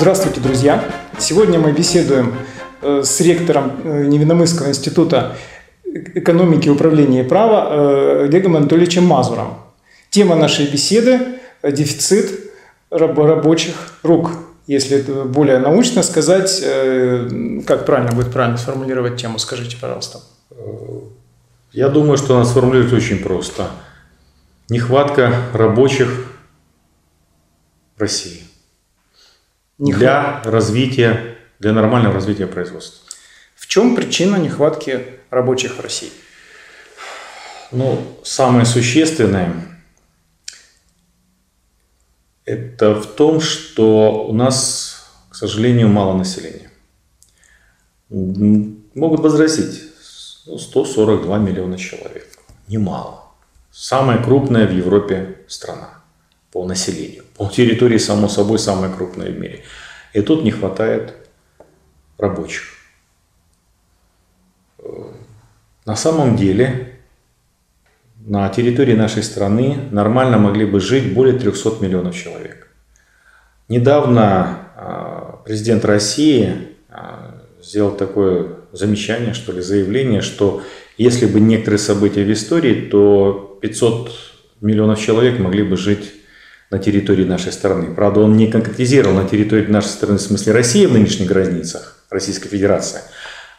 Здравствуйте, друзья! Сегодня мы беседуем э, с ректором э, Невиномысского института экономики, управления и права э, Олегом Анатольевичем Мазуром. Тема нашей беседы – дефицит рабочих рук. Если это более научно сказать, как правильно будет правильно сформулировать тему, скажите, пожалуйста. Я думаю, что она сформулирует очень просто. Нехватка рабочих в России для развития, для нормального развития производства. В чем причина нехватки рабочих в России? Ну, самое существенное – это в том, что у нас, к сожалению, мало населения. Могут возразить, ну, 142 миллиона человек. Немало. Самая крупная в Европе страна по населению. По территории, само собой, самая крупная в мире. И тут не хватает рабочих. На самом деле, на территории нашей страны нормально могли бы жить более 300 миллионов человек. Недавно а, президент России а, сделал такое замечание, что ли, заявление, что если бы некоторые события в истории, то 500 миллионов человек могли бы жить на территории нашей страны. Правда, он не конкретизировал на территории нашей страны, в смысле России в нынешних границах, Российской Федерации,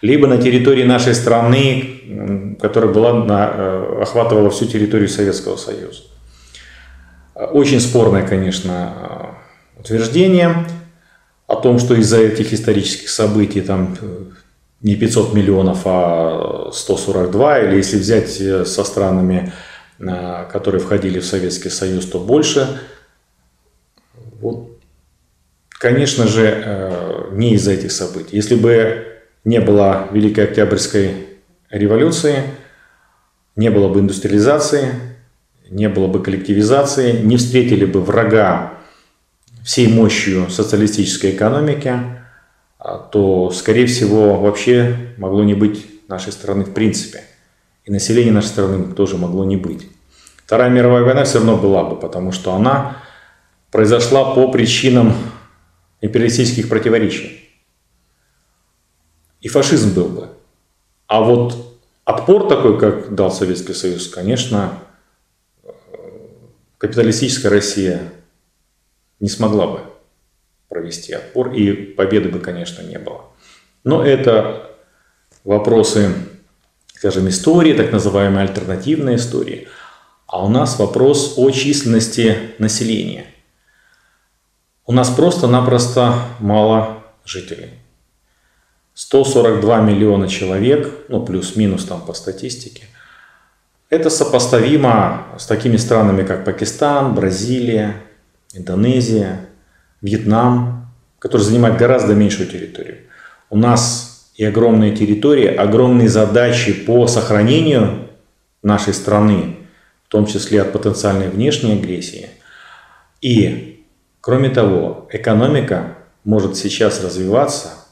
либо на территории нашей страны, которая была на, э, охватывала всю территорию Советского Союза. Очень спорное, конечно, утверждение о том, что из-за этих исторических событий там э, не 500 миллионов, а 142, или если взять э, со странами, которые входили в Советский Союз, то больше – вот, конечно же, э, не из-за этих событий. Если бы не было Великой Октябрьской революции, не было бы индустриализации, не было бы коллективизации, не встретили бы врага всей мощью социалистической экономики, а, то, скорее всего, вообще могло не быть нашей страны в принципе. И население нашей страны тоже могло не быть. Вторая мировая война все равно была бы, потому что она произошла по причинам империалистических противоречий. И фашизм был бы. А вот отпор такой, как дал Советский Союз, конечно, капиталистическая Россия не смогла бы провести отпор, и победы бы, конечно, не было. Но это вопросы, скажем, истории, так называемые альтернативные истории. А у нас вопрос о численности населения – у нас просто-напросто мало жителей. 142 миллиона человек, ну плюс-минус там по статистике. Это сопоставимо с такими странами, как Пакистан, Бразилия, Индонезия, Вьетнам, которые занимают гораздо меньшую территорию. У нас и огромные территории, огромные задачи по сохранению нашей страны, в том числе от потенциальной внешней агрессии. И Кроме того, экономика может сейчас развиваться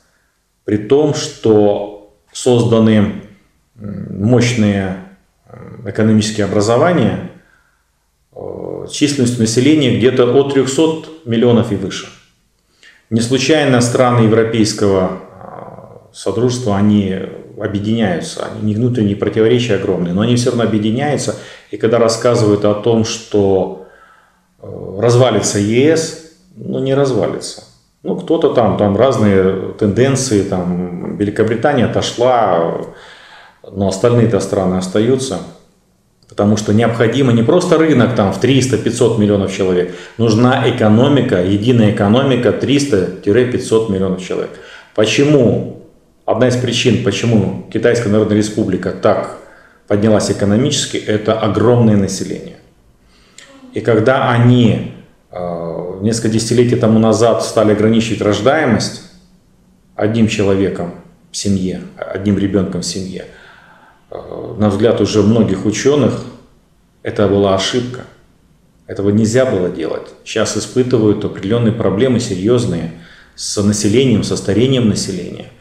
при том, что созданы мощные экономические образования э, численностью населения где-то от 300 миллионов и выше. Не случайно страны Европейского э, Содружества, они объединяются, они не внутренние противоречия огромные, но они все равно объединяются. И когда рассказывают о том, что Э, развалится ЕС, ну не развалится. Ну кто-то там, там разные тенденции, там Великобритания отошла, но остальные-то страны остаются. Потому что необходимо не просто рынок там в 300-500 миллионов человек, нужна экономика, единая экономика 300-500 миллионов человек. Почему? Одна из причин, почему Китайская Народная Республика так поднялась экономически, это огромное население. И когда они э, несколько десятилетий тому назад стали ограничивать рождаемость одним человеком в семье, одним ребенком в семье, э, на взгляд уже многих ученых, это была ошибка. Этого нельзя было делать. Сейчас испытывают определенные проблемы серьезные с населением, со старением населения.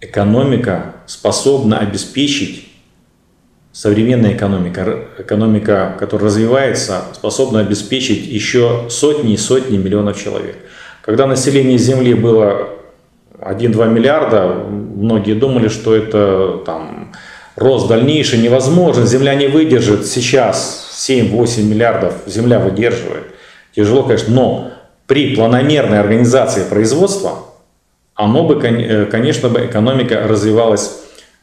Экономика способна обеспечить современная экономика, экономика, которая развивается, способна обеспечить еще сотни и сотни миллионов человек. Когда население Земли было 1-2 миллиарда, многие думали, что это там рост дальнейший невозможен, Земля не выдержит. Сейчас 7-8 миллиардов Земля выдерживает. Тяжело, конечно, но при планомерной организации производства, оно бы, э, конечно, бы экономика развивалась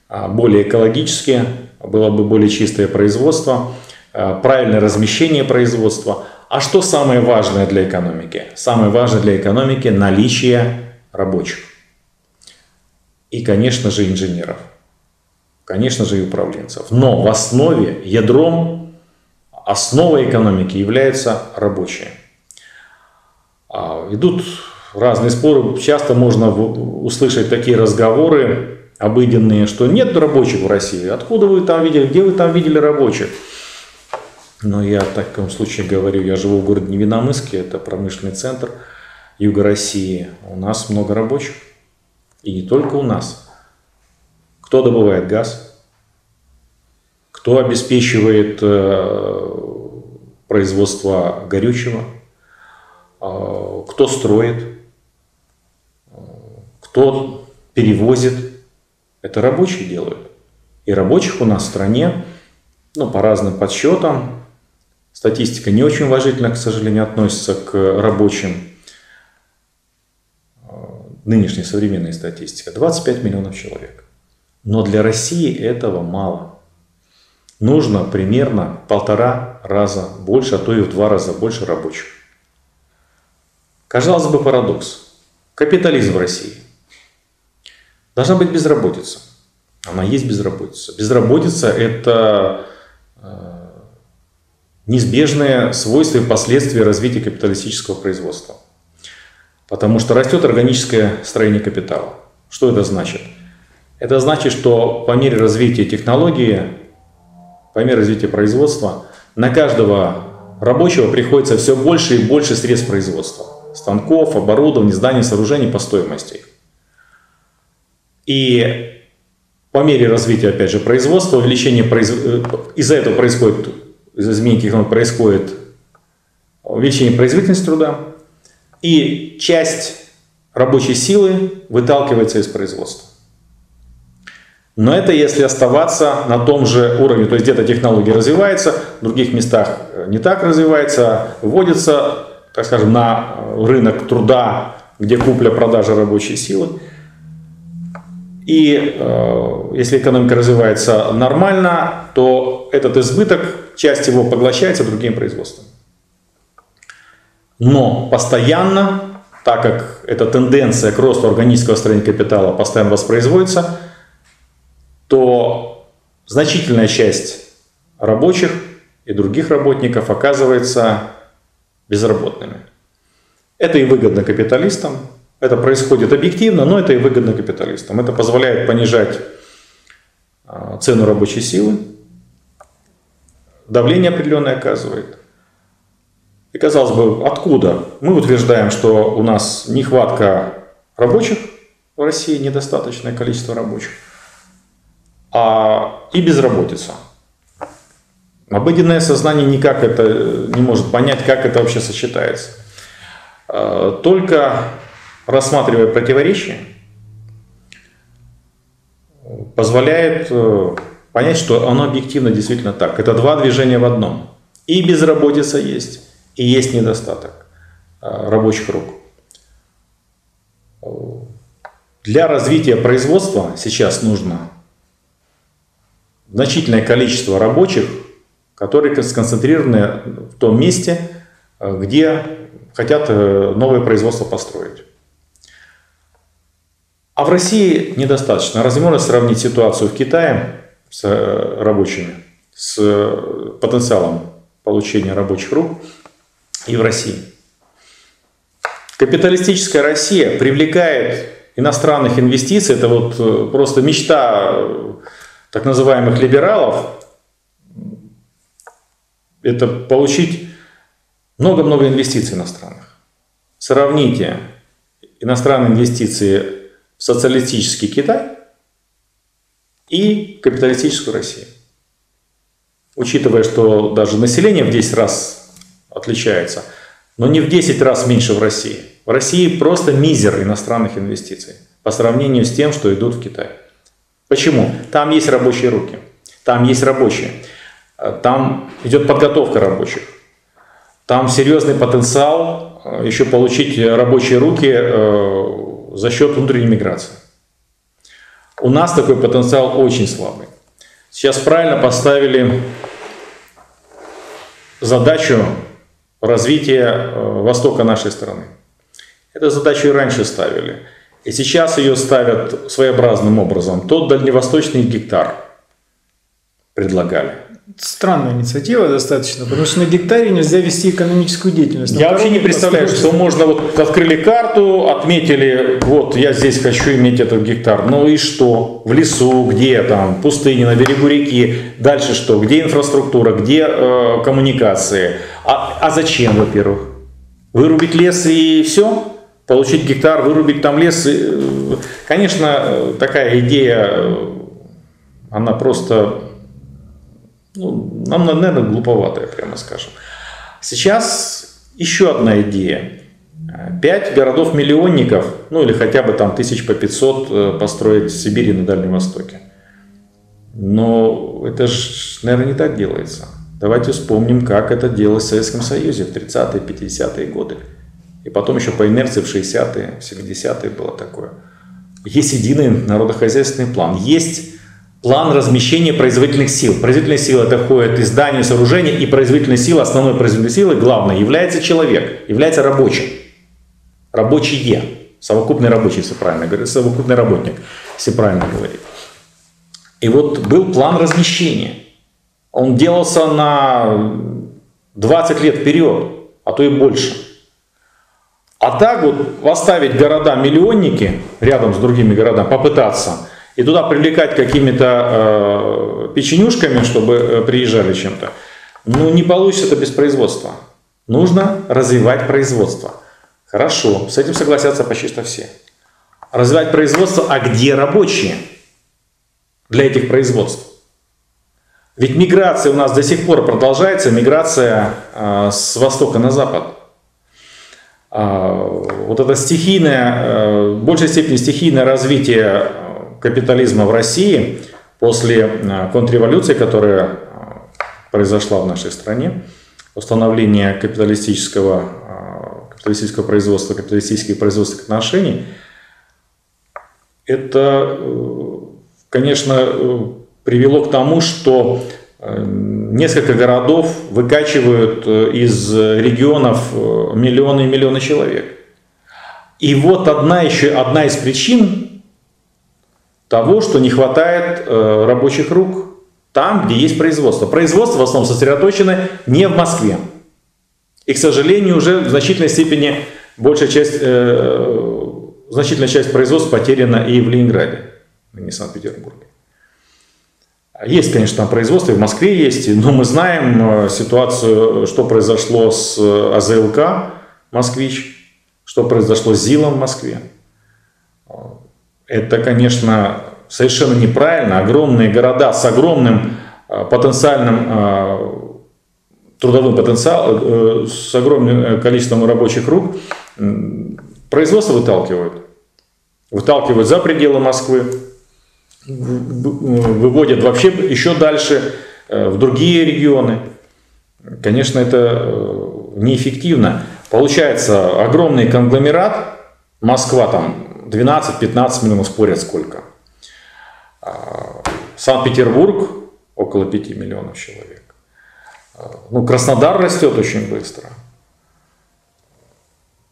а, более экологически, было бы более чистое производство, а, правильное размещение производства. А что самое важное для экономики? Самое важное для экономики – наличие рабочих. И, конечно же, инженеров. Конечно же, и управленцев. Но в основе, ядром, основой экономики являются рабочие. А, идут разные споры. Часто можно услышать такие разговоры обыденные, что нет рабочих в России. Откуда вы там видели? Где вы там видели рабочих? Но я в таком случае говорю, я живу в городе Невиномыске, это промышленный центр Юга России. У нас много рабочих. И не только у нас. Кто добывает газ? Кто обеспечивает э, производство горючего? Э, кто строит? Кто перевозит? Это рабочие делают. И рабочих у нас в стране, ну, по разным подсчетам, статистика не очень уважительно, к сожалению, относится к рабочим нынешняя современная статистика, 25 миллионов человек. Но для России этого мало. Нужно примерно полтора раза больше, а то и в два раза больше рабочих. Казалось бы, парадокс. Капитализм в России. Должна быть безработица. Она есть безработица. Безработица – это э, неизбежное свойство и последствия развития капиталистического производства – Потому что растет органическое строение капитала. Что это значит? Это значит, что по мере развития технологии, по мере развития производства, на каждого рабочего приходится все больше и больше средств производства. Станков, оборудования, зданий, сооружений по стоимости. И по мере развития, опять же, производства, увеличение произ... Э, из-за этого происходит, из-за изменений технологий происходит увеличение производительности труда, и часть рабочей силы выталкивается из производства. Но это если оставаться на том же уровне, то есть где-то технология развивается, в других местах не так развивается, вводится, так скажем, на рынок труда, где купля-продажа рабочей силы. И э, если экономика развивается нормально, то этот избыток, часть его поглощается другим производством. Но постоянно, так как эта тенденция к росту органического строения капитала постоянно воспроизводится, то значительная часть рабочих и других работников оказывается безработными. Это и выгодно капиталистам, это происходит объективно, но это и выгодно капиталистам. Это позволяет понижать а, цену рабочей силы, давление определенное оказывает. И казалось бы, откуда? Мы утверждаем, что у нас нехватка рабочих в России, недостаточное количество рабочих, а и безработица. Обыденное сознание никак это не может понять, как это вообще сочетается. А, только рассматривая противоречия, позволяет э, понять, что оно объективно действительно так. Это два движения в одном. И безработица есть, и есть недостаток а, рабочих рук. Для развития производства сейчас нужно значительное количество рабочих, которые сконцентрированы в том месте, а, где хотят э, новое производство построить. А в России недостаточно. Разве можно сравнить ситуацию в Китае с э, рабочими, с э, потенциалом получения рабочих рук и в России. Капиталистическая Россия привлекает иностранных инвестиций, это вот э, просто мечта так называемых либералов, это получить много-много инвестиций иностранных. Сравните иностранные инвестиции социалистический Китай и капиталистическую Россию. Учитывая, что даже население в 10 раз отличается, но не в 10 раз меньше в России. В России просто мизер иностранных инвестиций по сравнению с тем, что идут в Китай. Почему? Там есть рабочие руки, там есть рабочие, там идет подготовка рабочих, там серьезный потенциал э, еще получить рабочие руки э, за счет внутренней миграции. У нас такой потенциал очень слабый. Сейчас правильно поставили задачу развития э, востока нашей страны. Эту задачу и раньше ставили. И сейчас ее ставят своеобразным образом. Тот дальневосточный гектар предлагали. Странная инициатива достаточно, потому что на гектаре нельзя вести экономическую деятельность. Я вообще не представляю, что можно вот открыли карту, отметили, вот я здесь хочу иметь этот гектар. Ну и что? В лесу, где там, пустыне, на берегу реки. Дальше что? Где инфраструктура, где э, коммуникации? А, а зачем, во-первых? Вырубить лес и все? Получить гектар, вырубить там лес? И, э, конечно, такая идея, э, она просто ну, нам, наверное, глуповатая, прямо скажем. Сейчас еще одна идея. Пять городов-миллионников, ну или хотя бы там тысяч по 500 э, построить в Сибири на Дальнем Востоке. Но это же, наверное, не так делается. Давайте вспомним, как это делалось в Советском Союзе в 30-е, 50-е годы. И потом еще по инерции в 60-е, 70-е было такое. Есть единый народохозяйственный план. Есть план размещения производительных сил. Производительная сила это входит и здания, сооружения, и производительная сила, основной производительной силой, главное, является человек, является рабочим. Рабочие. Совокупный рабочий, если правильно говорить, совокупный работник, если правильно говорить. И вот был план размещения. Он делался на 20 лет вперед, а то и больше. А так вот поставить города-миллионники рядом с другими городами, попытаться – и туда привлекать какими-то э, печенюшками, чтобы э, приезжали чем-то, ну не получится это без производства. Нужно развивать производство. Хорошо, с этим согласятся почти что все. Развивать производство, а где рабочие для этих производств? Ведь миграция у нас до сих пор продолжается, миграция э, с востока на запад. Э, вот это стихийное, э, в большей степени стихийное развитие капитализма в России после э, контрреволюции, которая э, произошла в нашей стране, установление капиталистического, э, капиталистического производства, капиталистических производственных отношений, это, конечно, привело к тому, что несколько городов выкачивают из регионов миллионы и миллионы человек. И вот одна еще одна из причин того, что не хватает э, рабочих рук там, где есть производство. Производство в основном сосредоточено не в Москве. И, к сожалению, уже в значительной степени большая часть, э, значительная часть производства потеряна и в Ленинграде, а не в Санкт-Петербурге. Есть, конечно, там производство, и в Москве есть, но мы знаем э, ситуацию, что произошло с э, АЗЛК «Москвич», что произошло с ЗИЛом в Москве. Это, конечно, совершенно неправильно. Огромные города с огромным а, потенциальным а, трудовым потенциалом, э, с огромным э, количеством рабочих рук, производство выталкивают. Выталкивают за пределы Москвы, выводят вообще еще дальше, э, в другие регионы. Конечно, это неэффективно. Получается огромный конгломерат, Москва там 12-15 миллионов спорят сколько. А, Санкт-Петербург около 5 миллионов человек. А, ну, Краснодар растет очень быстро.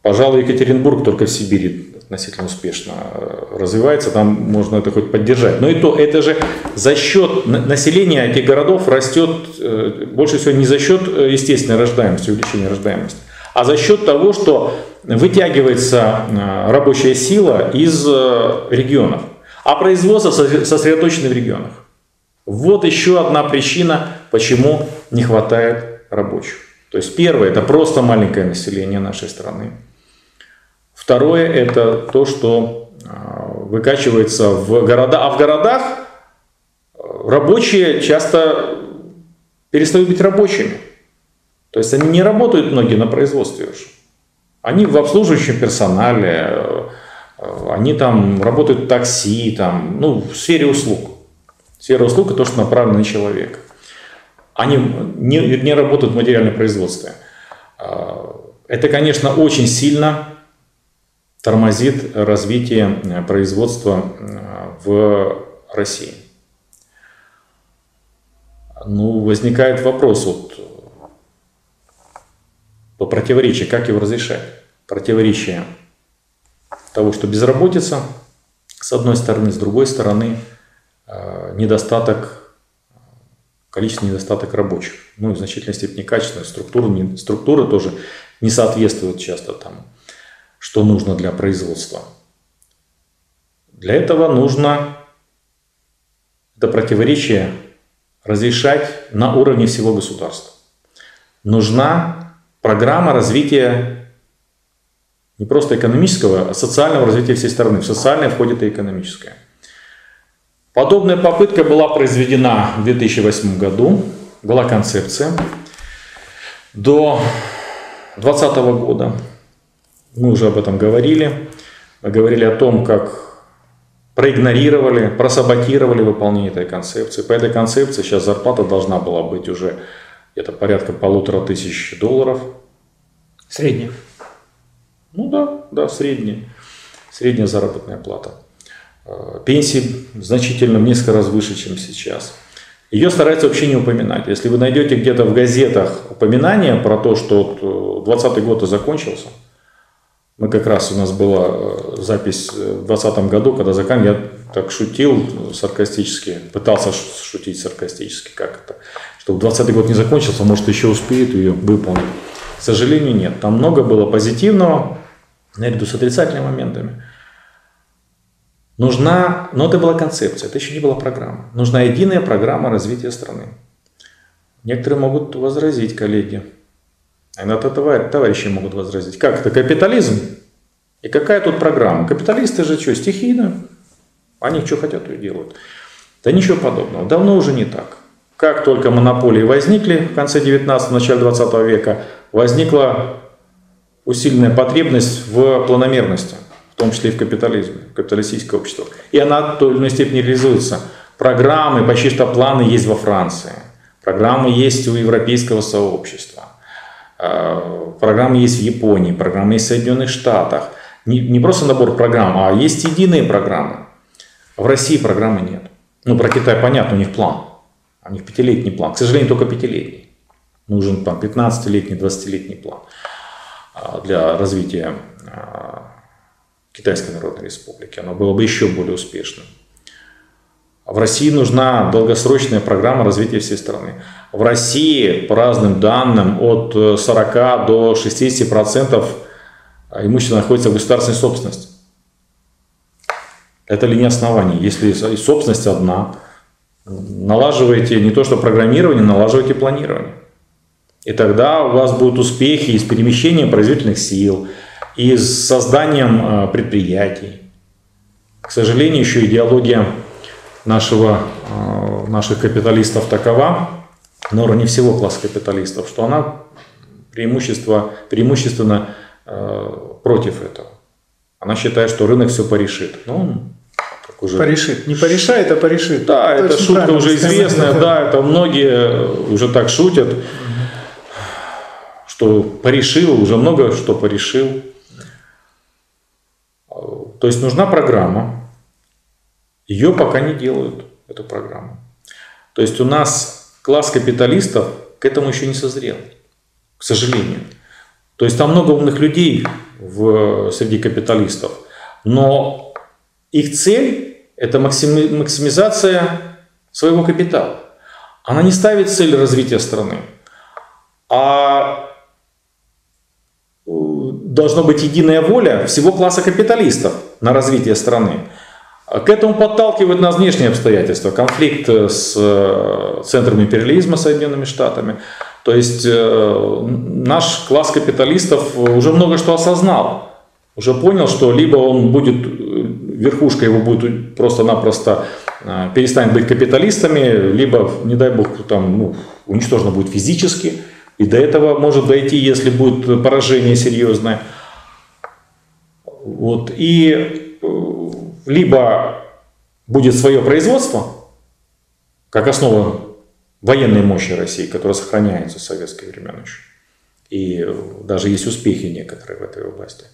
Пожалуй, Екатеринбург только в Сибири относительно успешно э, развивается, там можно это хоть поддержать. Но и то, это же за счет населения этих городов растет э, больше всего не за счет э, естественной рождаемости, увеличения рождаемости, а за счет того, что вытягивается э, рабочая сила из э, регионов, а производство сосредоточено в регионах. Вот еще одна причина, почему не хватает рабочих. То есть первое, это просто маленькое население нашей страны. Второе, это то, что э, выкачивается в города. А в городах рабочие часто перестают быть рабочими. То есть они не работают многие на производстве уже. Они в обслуживающем персонале, они там работают в такси, там, ну, в сфере услуг. Сфера услуг – то, что направлено на человека. Они не, не работают в материальном производстве. Это, конечно, очень сильно тормозит развитие производства в России. Ну, возникает вопрос вот, по противоречию, как его разрешать? Противоречие того, что безработица, с одной стороны, с другой стороны, э, недостаток, количественный недостаток рабочих. Ну, в значительной степени качественная структура, не, структура тоже не соответствует часто тому, что нужно для производства. Для этого нужно это противоречие разрешать на уровне всего государства. Нужна программа развития не просто экономического, а социального развития всей страны. В социальное входит и экономическое. Подобная попытка была произведена в 2008 году, была концепция. До 2020 года мы уже об этом говорили. Мы говорили о том, как проигнорировали, просаботировали выполнение этой концепции. По этой концепции сейчас зарплата должна была быть уже где-то порядка полутора тысяч долларов. Средняя. Ну да, да, средняя. Средняя заработная плата. Э, пенсии значительно в несколько раз выше, чем сейчас. Ее стараются вообще не упоминать. Если вы найдете где-то в газетах упоминание про то, что 2020 год и закончился – мы как раз, у нас была э, запись в 2020 году, когда закан, я так шутил саркастически, пытался шутить саркастически, как это, что 20 год не закончился, может еще успеет ее выполнить. К сожалению, нет. Там много было позитивного, наряду с отрицательными моментами. Нужна, но это была концепция, это еще не была программа. Нужна единая программа развития страны. Некоторые могут возразить, коллеги, иногда товарищи могут возразить. Как это капитализм? И какая тут программа? Капиталисты же что, стихийно? Они что хотят, то и делают. Да ничего подобного. Давно уже не так. Как только монополии возникли в конце 19 начале 20 века, возникла усиленная потребность в планомерности, в том числе и в капитализме, в капиталистическое общество. И она в той или иной степени реализуется. Программы, почти что планы есть во Франции. Программы есть у европейского сообщества. Э, программы есть в Японии, программы есть в Соединенных Штатах. Не, не просто набор программ, а есть единые программы. В России программы нет. Ну, про Китай понятно, у них план. У них пятилетний план. К сожалению, только пятилетний. Нужен там 15-летний, 20-летний план э, для развития э, Китайской Народной Республики. Оно было бы еще более успешным. В России нужна долгосрочная программа развития всей страны. В России, по разным данным, от 40 до 60 процентов имущества находится в государственной собственности. Это ли не основание? Если собственность одна, налаживаете не то что программирование, налаживаете планирование. И тогда у вас будут успехи и с перемещением производительных сил, и с созданием э, предприятий. К сожалению, еще идеология нашего, э, наших капиталистов такова, на уровне всего класса капиталистов, что она преимущество, преимущественно э, против этого. Она считает, что рынок все порешит. Ну, как уже... Порешит. Не порешает, а порешит. Да, это, это шутка уже известная, да, это многие уже так шутят, что порешил, уже много что порешил. То есть нужна программа, ее пока не делают, эту программу. То есть у нас класс капиталистов к этому еще не созрел, к сожалению. То есть там много умных людей в, среди капиталистов, но их цель – это максимизация своего капитала. Она не ставит цель развития страны, а э, должна быть единая воля всего класса капиталистов на развитие страны. К этому подталкивают нас внешние обстоятельства. Конфликт э, с э, центром империализма Соединенными Штатами. То есть наш класс капиталистов уже много что осознал. Уже понял, что либо он будет, верхушка его будет просто-напросто перестанет быть капиталистами, либо, не дай бог, там, ну, уничтожено будет физически. И до этого может дойти, если будет поражение серьезное. Вот, и э, либо будет свое производство, как основа военной мощи России, которая сохраняется с советских времен еще. И даже есть успехи некоторые в этой области.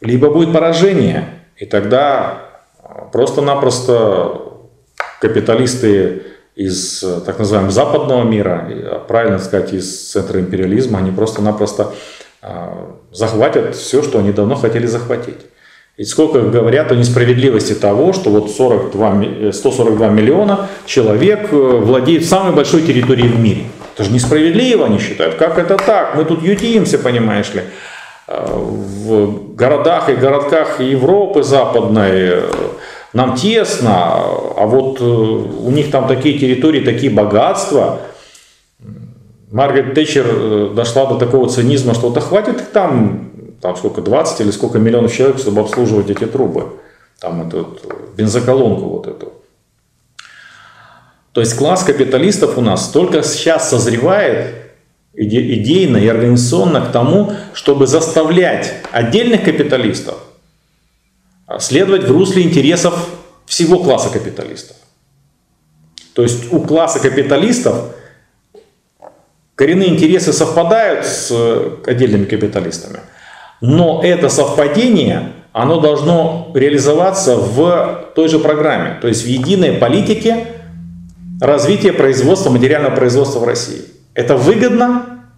Либо будет поражение, и тогда просто-напросто капиталисты из так называемого западного мира, правильно сказать, из центра империализма, они просто-напросто захватят все, что они давно хотели захватить. И сколько говорят о несправедливости того, что вот 42, 142 миллиона человек э, владеет самой большой территорией в мире. Это же несправедливо, они считают. Как это так? Мы тут ютимся, понимаешь ли. Э, в городах и городках Европы западной э, нам тесно, а вот у них там такие территории, такие богатства. Маргарет Тэтчер дошла до такого цинизма, что да хватит там там сколько, 20 или сколько миллионов человек, чтобы обслуживать эти трубы. Там эту бензоколонку вот эту. То есть класс капиталистов у нас только сейчас созревает идейно и организационно к тому, чтобы заставлять отдельных капиталистов следовать в русле интересов всего класса капиталистов. То есть у класса капиталистов коренные интересы совпадают с отдельными капиталистами – но это совпадение, оно должно реализоваться в той же программе, то есть в единой политике развития производства, материального производства в России. Это выгодно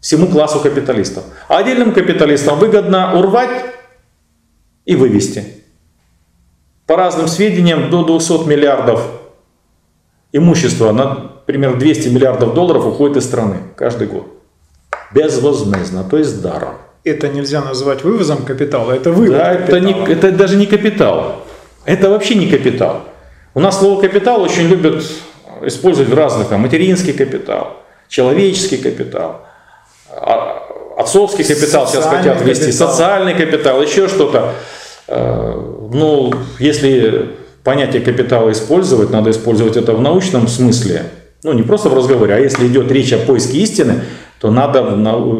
всему классу капиталистов. А отдельным капиталистам выгодно урвать и вывести. По разным сведениям, до 200 миллиардов имущества, например, 200 миллиардов долларов уходит из страны каждый год. Безвозмездно, то есть даром это нельзя назвать вывозом капитала, это вывод да, капитала. Это, не, это даже не капитал. Это вообще не капитал. У нас слово капитал очень любят использовать в разных, там, материнский капитал, человеческий капитал, а, отцовский капитал сейчас хотят ввести, капитал. социальный капитал, еще что-то. Э, ну, если понятие капитала использовать, надо использовать это в научном смысле, ну не просто в разговоре, а если идет речь о поиске истины, то надо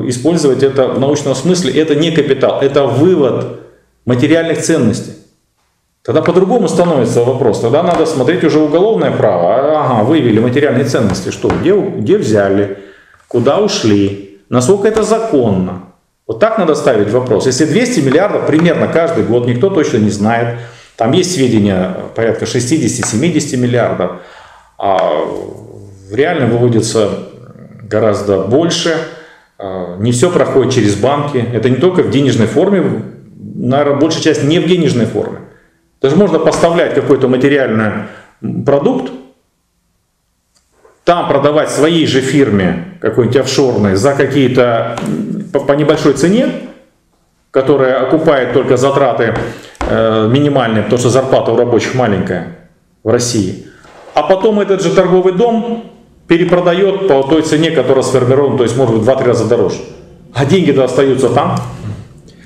использовать это в научном смысле. Это не капитал, это вывод материальных ценностей. Тогда по-другому становится вопрос. Тогда надо смотреть уже уголовное право. Ага, вывели материальные ценности. Что? Где, где взяли? Куда ушли? Насколько это законно? Вот так надо ставить вопрос. Если 200 миллиардов примерно каждый год, никто точно не знает. Там есть сведения порядка 60-70 миллиардов. А реально выводится гораздо больше. А, не все проходит через банки. Это не только в денежной форме, наверное, большая часть не в денежной форме. Даже можно поставлять какой-то материальный продукт, там продавать своей же фирме, какой-нибудь офшорной, за какие-то, по, по небольшой цене, которая окупает только затраты э, минимальные, потому что зарплата у рабочих маленькая в России. А потом этот же торговый дом перепродает по той цене, которая сформирована, то есть может быть в 2-3 раза дороже. А деньги-то остаются там.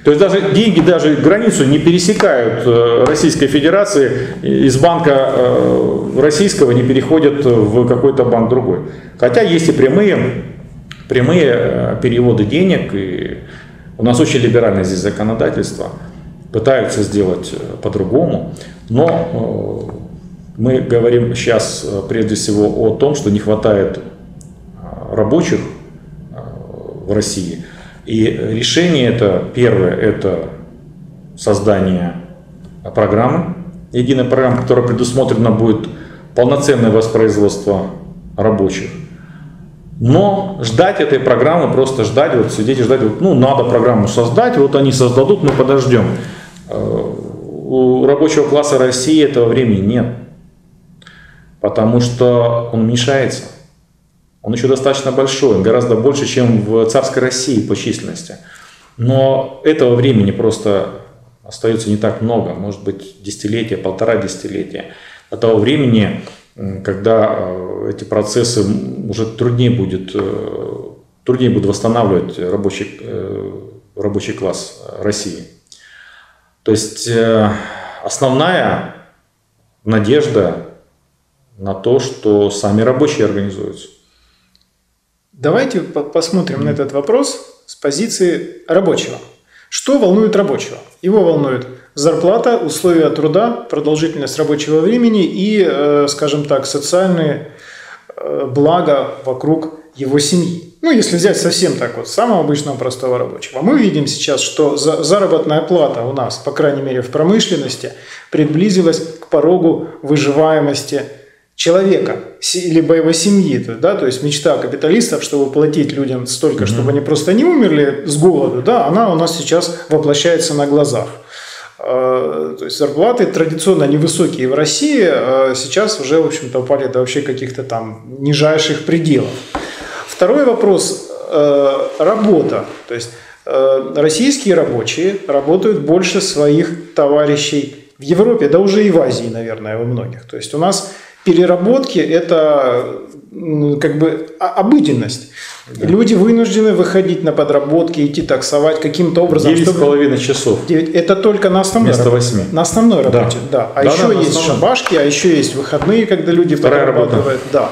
То есть даже деньги даже границу не пересекают э, Российской Федерации, из банка э, российского не переходят в какой-то банк другой. Хотя есть и прямые, прямые э, переводы денег, и у нас очень либеральное здесь законодательство, пытаются сделать по-другому, но мы говорим сейчас прежде всего о том, что не хватает рабочих в России. И решение это, первое, это создание программы, единой программы, которая предусмотрена будет полноценное воспроизводство рабочих. Но ждать этой программы, просто ждать, вот сидеть и ждать, вот, ну надо программу создать, вот они создадут, мы подождем. У рабочего класса России этого времени нет потому что он уменьшается. Он еще достаточно большой, гораздо больше, чем в царской России по численности. Но этого времени просто остается не так много, может быть, десятилетия, полтора десятилетия. До того времени, когда э, эти процессы уже труднее будет, э, труднее будет восстанавливать рабочий, э, рабочий класс России. То есть основная надежда на то, что сами рабочие организуются. Давайте посмотрим на этот вопрос с позиции рабочего. Что волнует рабочего? Его волнует зарплата, условия труда, продолжительность рабочего времени и, э, скажем так, социальные э, блага вокруг его семьи. Ну, если взять совсем так вот, самого обычного простого рабочего. Мы видим сейчас, что заработная плата у нас, по крайней мере в промышленности, приблизилась к порогу выживаемости человека, либо его семьи. Да? То есть мечта капиталистов, чтобы платить людям столько, mm-hmm. чтобы они просто не умерли с голоду, да, она у нас сейчас воплощается на глазах. А, то есть зарплаты традиционно невысокие в России, а сейчас уже, в общем-то, упали до вообще каких-то там нижайших пределов. Второй вопрос э, – работа. То есть э, российские рабочие работают больше своих товарищей в Европе, да уже и в Азии, наверное, во многих. То есть у нас переработки – это как бы обыденность. Да. Люди вынуждены выходить на подработки, идти таксовать каким-то образом. 9,5 часов. 9, это только на основной Вместо работе. 8. На основной работе, да. да. А да, еще да, есть шабашки, а еще есть выходные, когда люди Вторая работа. Да.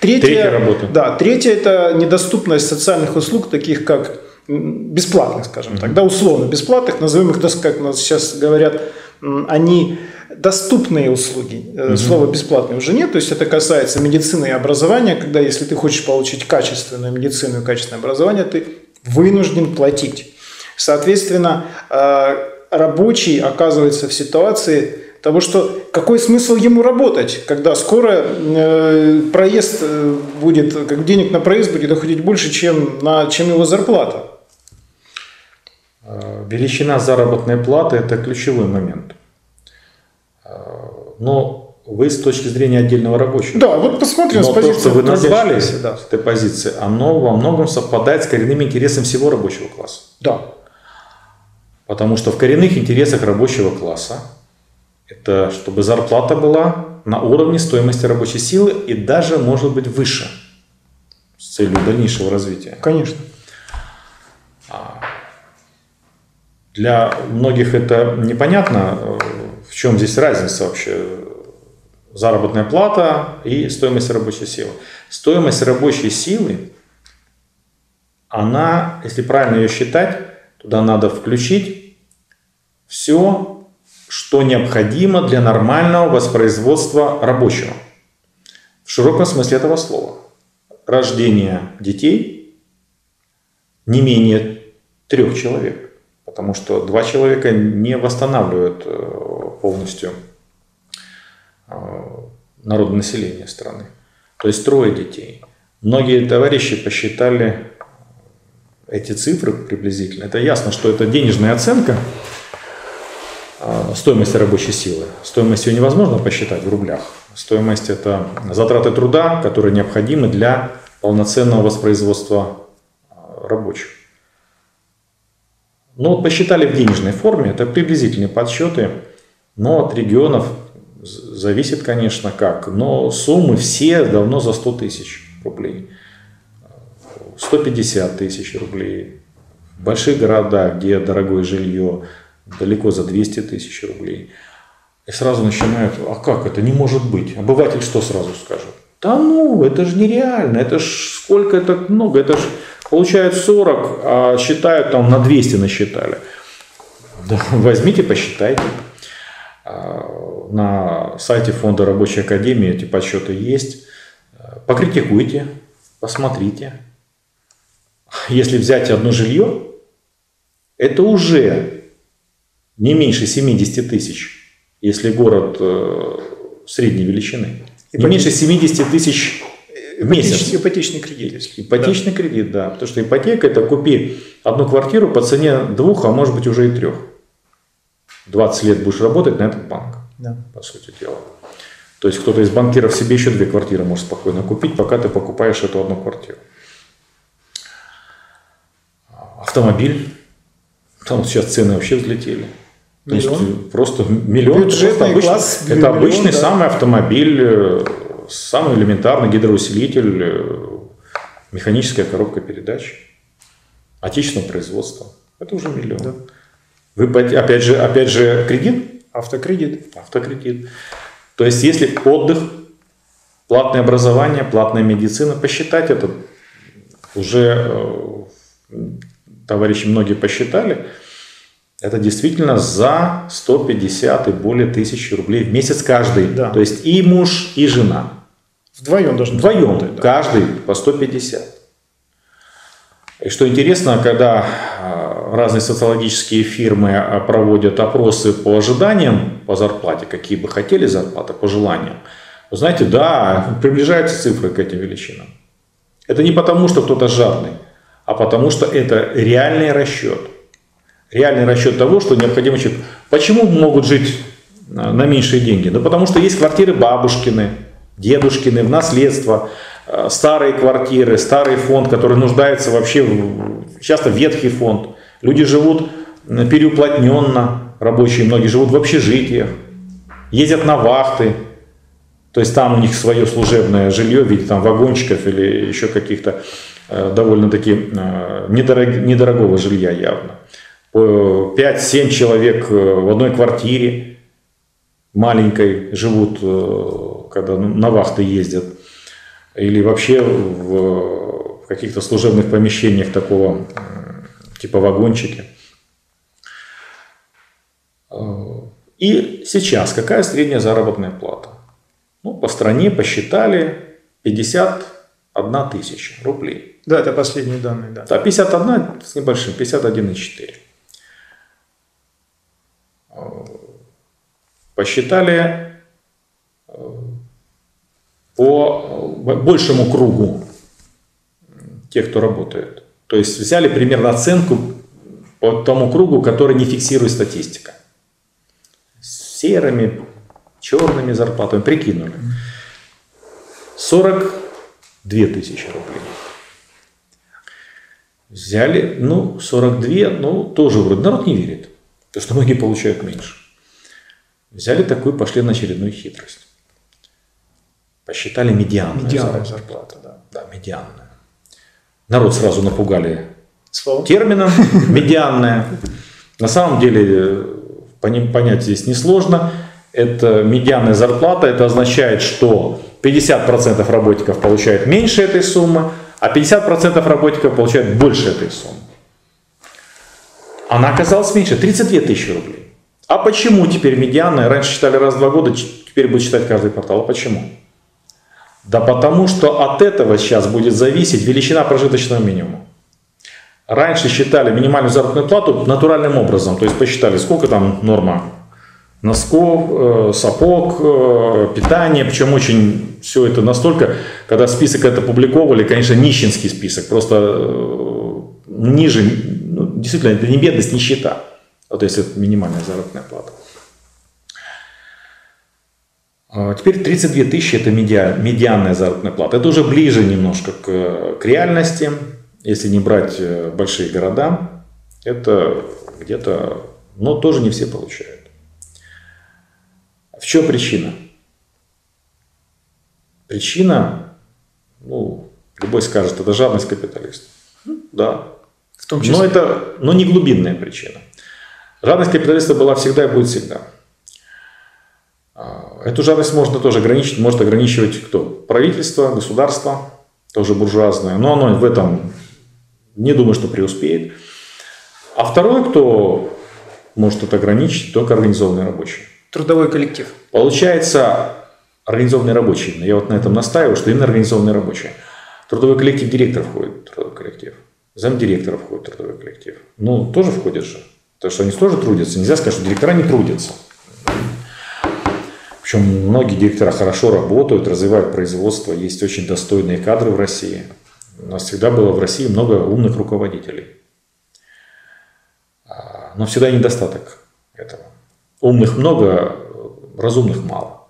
Третья, Третья работа. Да, третья – это недоступность социальных услуг, таких как бесплатных, скажем так, да, условно бесплатных, назовем их, как у нас сейчас говорят, они доступные услуги. Угу. Слова бесплатные уже нет. То есть это касается медицины и образования, когда если ты хочешь получить качественную медицину и качественное образование, ты вынужден платить. Соответственно, э, рабочий оказывается в ситуации того, что какой смысл ему работать, когда скоро э, проезд будет, как денег на проезд будет доходить больше, чем, на, чем его зарплата. Величина заработной платы – это ключевой момент но вы с точки зрения отдельного рабочего. Да, вот посмотрим но с позиции. То, что вы назвали да. с этой позиции, оно во многом совпадает с коренными интересами всего рабочего класса. Да. Потому что в коренных интересах рабочего класса это чтобы зарплата была на уровне стоимости рабочей силы и даже, может быть, выше с целью дальнейшего развития. Конечно. Для многих это непонятно, в чем здесь разница вообще? Заработная плата и стоимость рабочей силы. Стоимость рабочей силы, она, если правильно ее считать, туда надо включить все, что необходимо для нормального воспроизводства рабочего. В широком смысле этого слова. Рождение детей не менее трех человек. Потому что два человека не восстанавливают э, полностью э, народонаселения страны. То есть трое детей. Многие товарищи посчитали эти цифры приблизительно. Это ясно, что это денежная оценка э, стоимости рабочей силы. Стоимость ее невозможно посчитать в рублях. Стоимость это затраты труда, которые необходимы для полноценного воспроизводства рабочих. Ну посчитали в денежной форме, это приблизительные подсчеты но от регионов зависит, конечно, как. Но суммы все давно за 100 тысяч рублей. 150 тысяч рублей. В больших городах, где дорогое жилье, далеко за 200 тысяч рублей. И сразу начинают, а как это не может быть? Обыватель что сразу скажет? Да ну, это же нереально, это ж сколько это много, это ж получают 40, а считают там на 200 насчитали. Да, возьмите, посчитайте. А, на сайте Фонда Рабочей Академии эти подсчеты есть. Покритикуйте, посмотрите. Если взять одно жилье, это уже не меньше 70 тысяч, если город э, средней величины. Ипотеч... Не меньше 70 тысяч в месяц. Ипотечный кредит. Ипотечный да. кредит, да. Потому что ипотека – это купи одну квартиру по цене двух, а может быть уже и трех. 20 лет будешь работать на этот банк, да. по сути дела. То есть кто-то из банкиров себе еще две квартиры может спокойно купить, пока ты покупаешь эту одну квартиру. Автомобиль. Там сейчас цены вообще взлетели. То есть просто миллион. Бюджетный просто класс. Это миллион, обычный да. самый автомобиль, самый элементарный гидроусилитель, э, механическая коробка передач отечественного производства. Это уже миллион. Да. Вы, опять же, опять же, кредит? Автокредит. Автокредит. То есть, если отдых, платное образование, платная медицина, посчитать это, уже э, товарищи многие посчитали, Это действительно за 150 и более тысяч рублей в месяц каждый. Да. То есть и муж, и жена. Вдвоем должны Вдвоем, работать, да. каждый по 150. И что интересно, когда а, разные социологические фирмы а, проводят опросы по ожиданиям по зарплате, какие бы хотели зарплаты, по желаниям, вы знаете, да, приближаются цифры к этим величинам. Это не потому, что кто-то жадный, а потому что это реальный расчет. Реальный расчет того, что необходимо человек. Почему могут жить а, на меньшие деньги? Ну, потому что есть квартиры бабушкины, дедушкины, в наследство, э, старые квартиры, старый фонд, который нуждается вообще, в- часто ветхий фонд. Люди живут переуплотненно, рабочие многие живут в общежитиях, ездят на вахты, то есть там у них свое служебное жилье в виде там вагончиков или еще каких-то э, довольно-таки э, недорог- недорогого жилья явно. По 5-7 человек э, в одной квартире маленькой живут, э, когда на вахты ездят. Или вообще в, каких-то служебных помещениях такого типа вагончики. Э, И сейчас какая средняя заработная плата? Ну, по стране посчитали 51 тысяча рублей. Да, это последние данные, да. Да, 51 с небольшим, 51,4. Э, Посчитали э, по э, большему кругу тех, кто работает. То есть взяли примерно оценку по тому кругу, который не фиксирует статистика. С серыми, черными зарплатами прикинули. 42 тысячи рублей. Взяли, ну, 42, ну, тоже вроде народ не верит, потому что многие получают меньше. Взяли такую, пошли на очередную хитрость. Посчитали медианную Медианная заработную зарплата, да. Да, медианная. Народ сразу напугали Слово. термином медианная. На самом деле э, понять здесь несложно. Это медианная зарплата. Это означает, что 50% работников получают меньше этой суммы, а 50% работников получают больше этой суммы. Она оказалась меньше, 32 тысячи рублей. А почему теперь медианная? Раньше считали раз в два года, теперь будут считать каждый квартал. А почему? Да потому что от этого сейчас будет зависеть величина прожиточного минимума. Раньше считали минимальную заработную плату натуральным образом, то есть посчитали, сколько там норма носков, э, сапог, э, питание, причем очень все это настолько, когда список это публиковали, конечно, нищенский список, просто э, ниже, ну, действительно, это не бедность, нищета, вот если это минимальная заработная плата. А Теперь 32 тысячи – это медиа- медианная заработная плата. Это уже ближе немножко к, к реальности. Если не брать э, большие города, это где-то, но тоже не все получают. В чем причина? Причина, ну, любой скажет, это жадность капиталиста. Ну, Да, В том числе. но это но не глубинная причина. Жадность капиталиста была всегда и будет всегда. А, Эту жадность можно тоже ограничить, может ограничивать кто? Правительство, государство, тоже буржуазное, но оно в этом не думаю, что преуспеет. А второй, кто может это ограничить, только организованные рабочие. Трудовой коллектив. Получается, организованные рабочие. Я вот на этом настаиваю, что именно организованные рабочие. Трудовой коллектив директоров входит в трудовой коллектив. Замдиректора входит трудовой коллектив. Ну, тоже входят же. Потому что они тоже трудятся. Нельзя сказать, что директора не трудятся. Причем многие директора хорошо работают, развивают производство. Есть очень достойные кадры в России. У нас всегда было в России много умных руководителей. А, Но всегда недостаток этого. Умных много, разумных мало.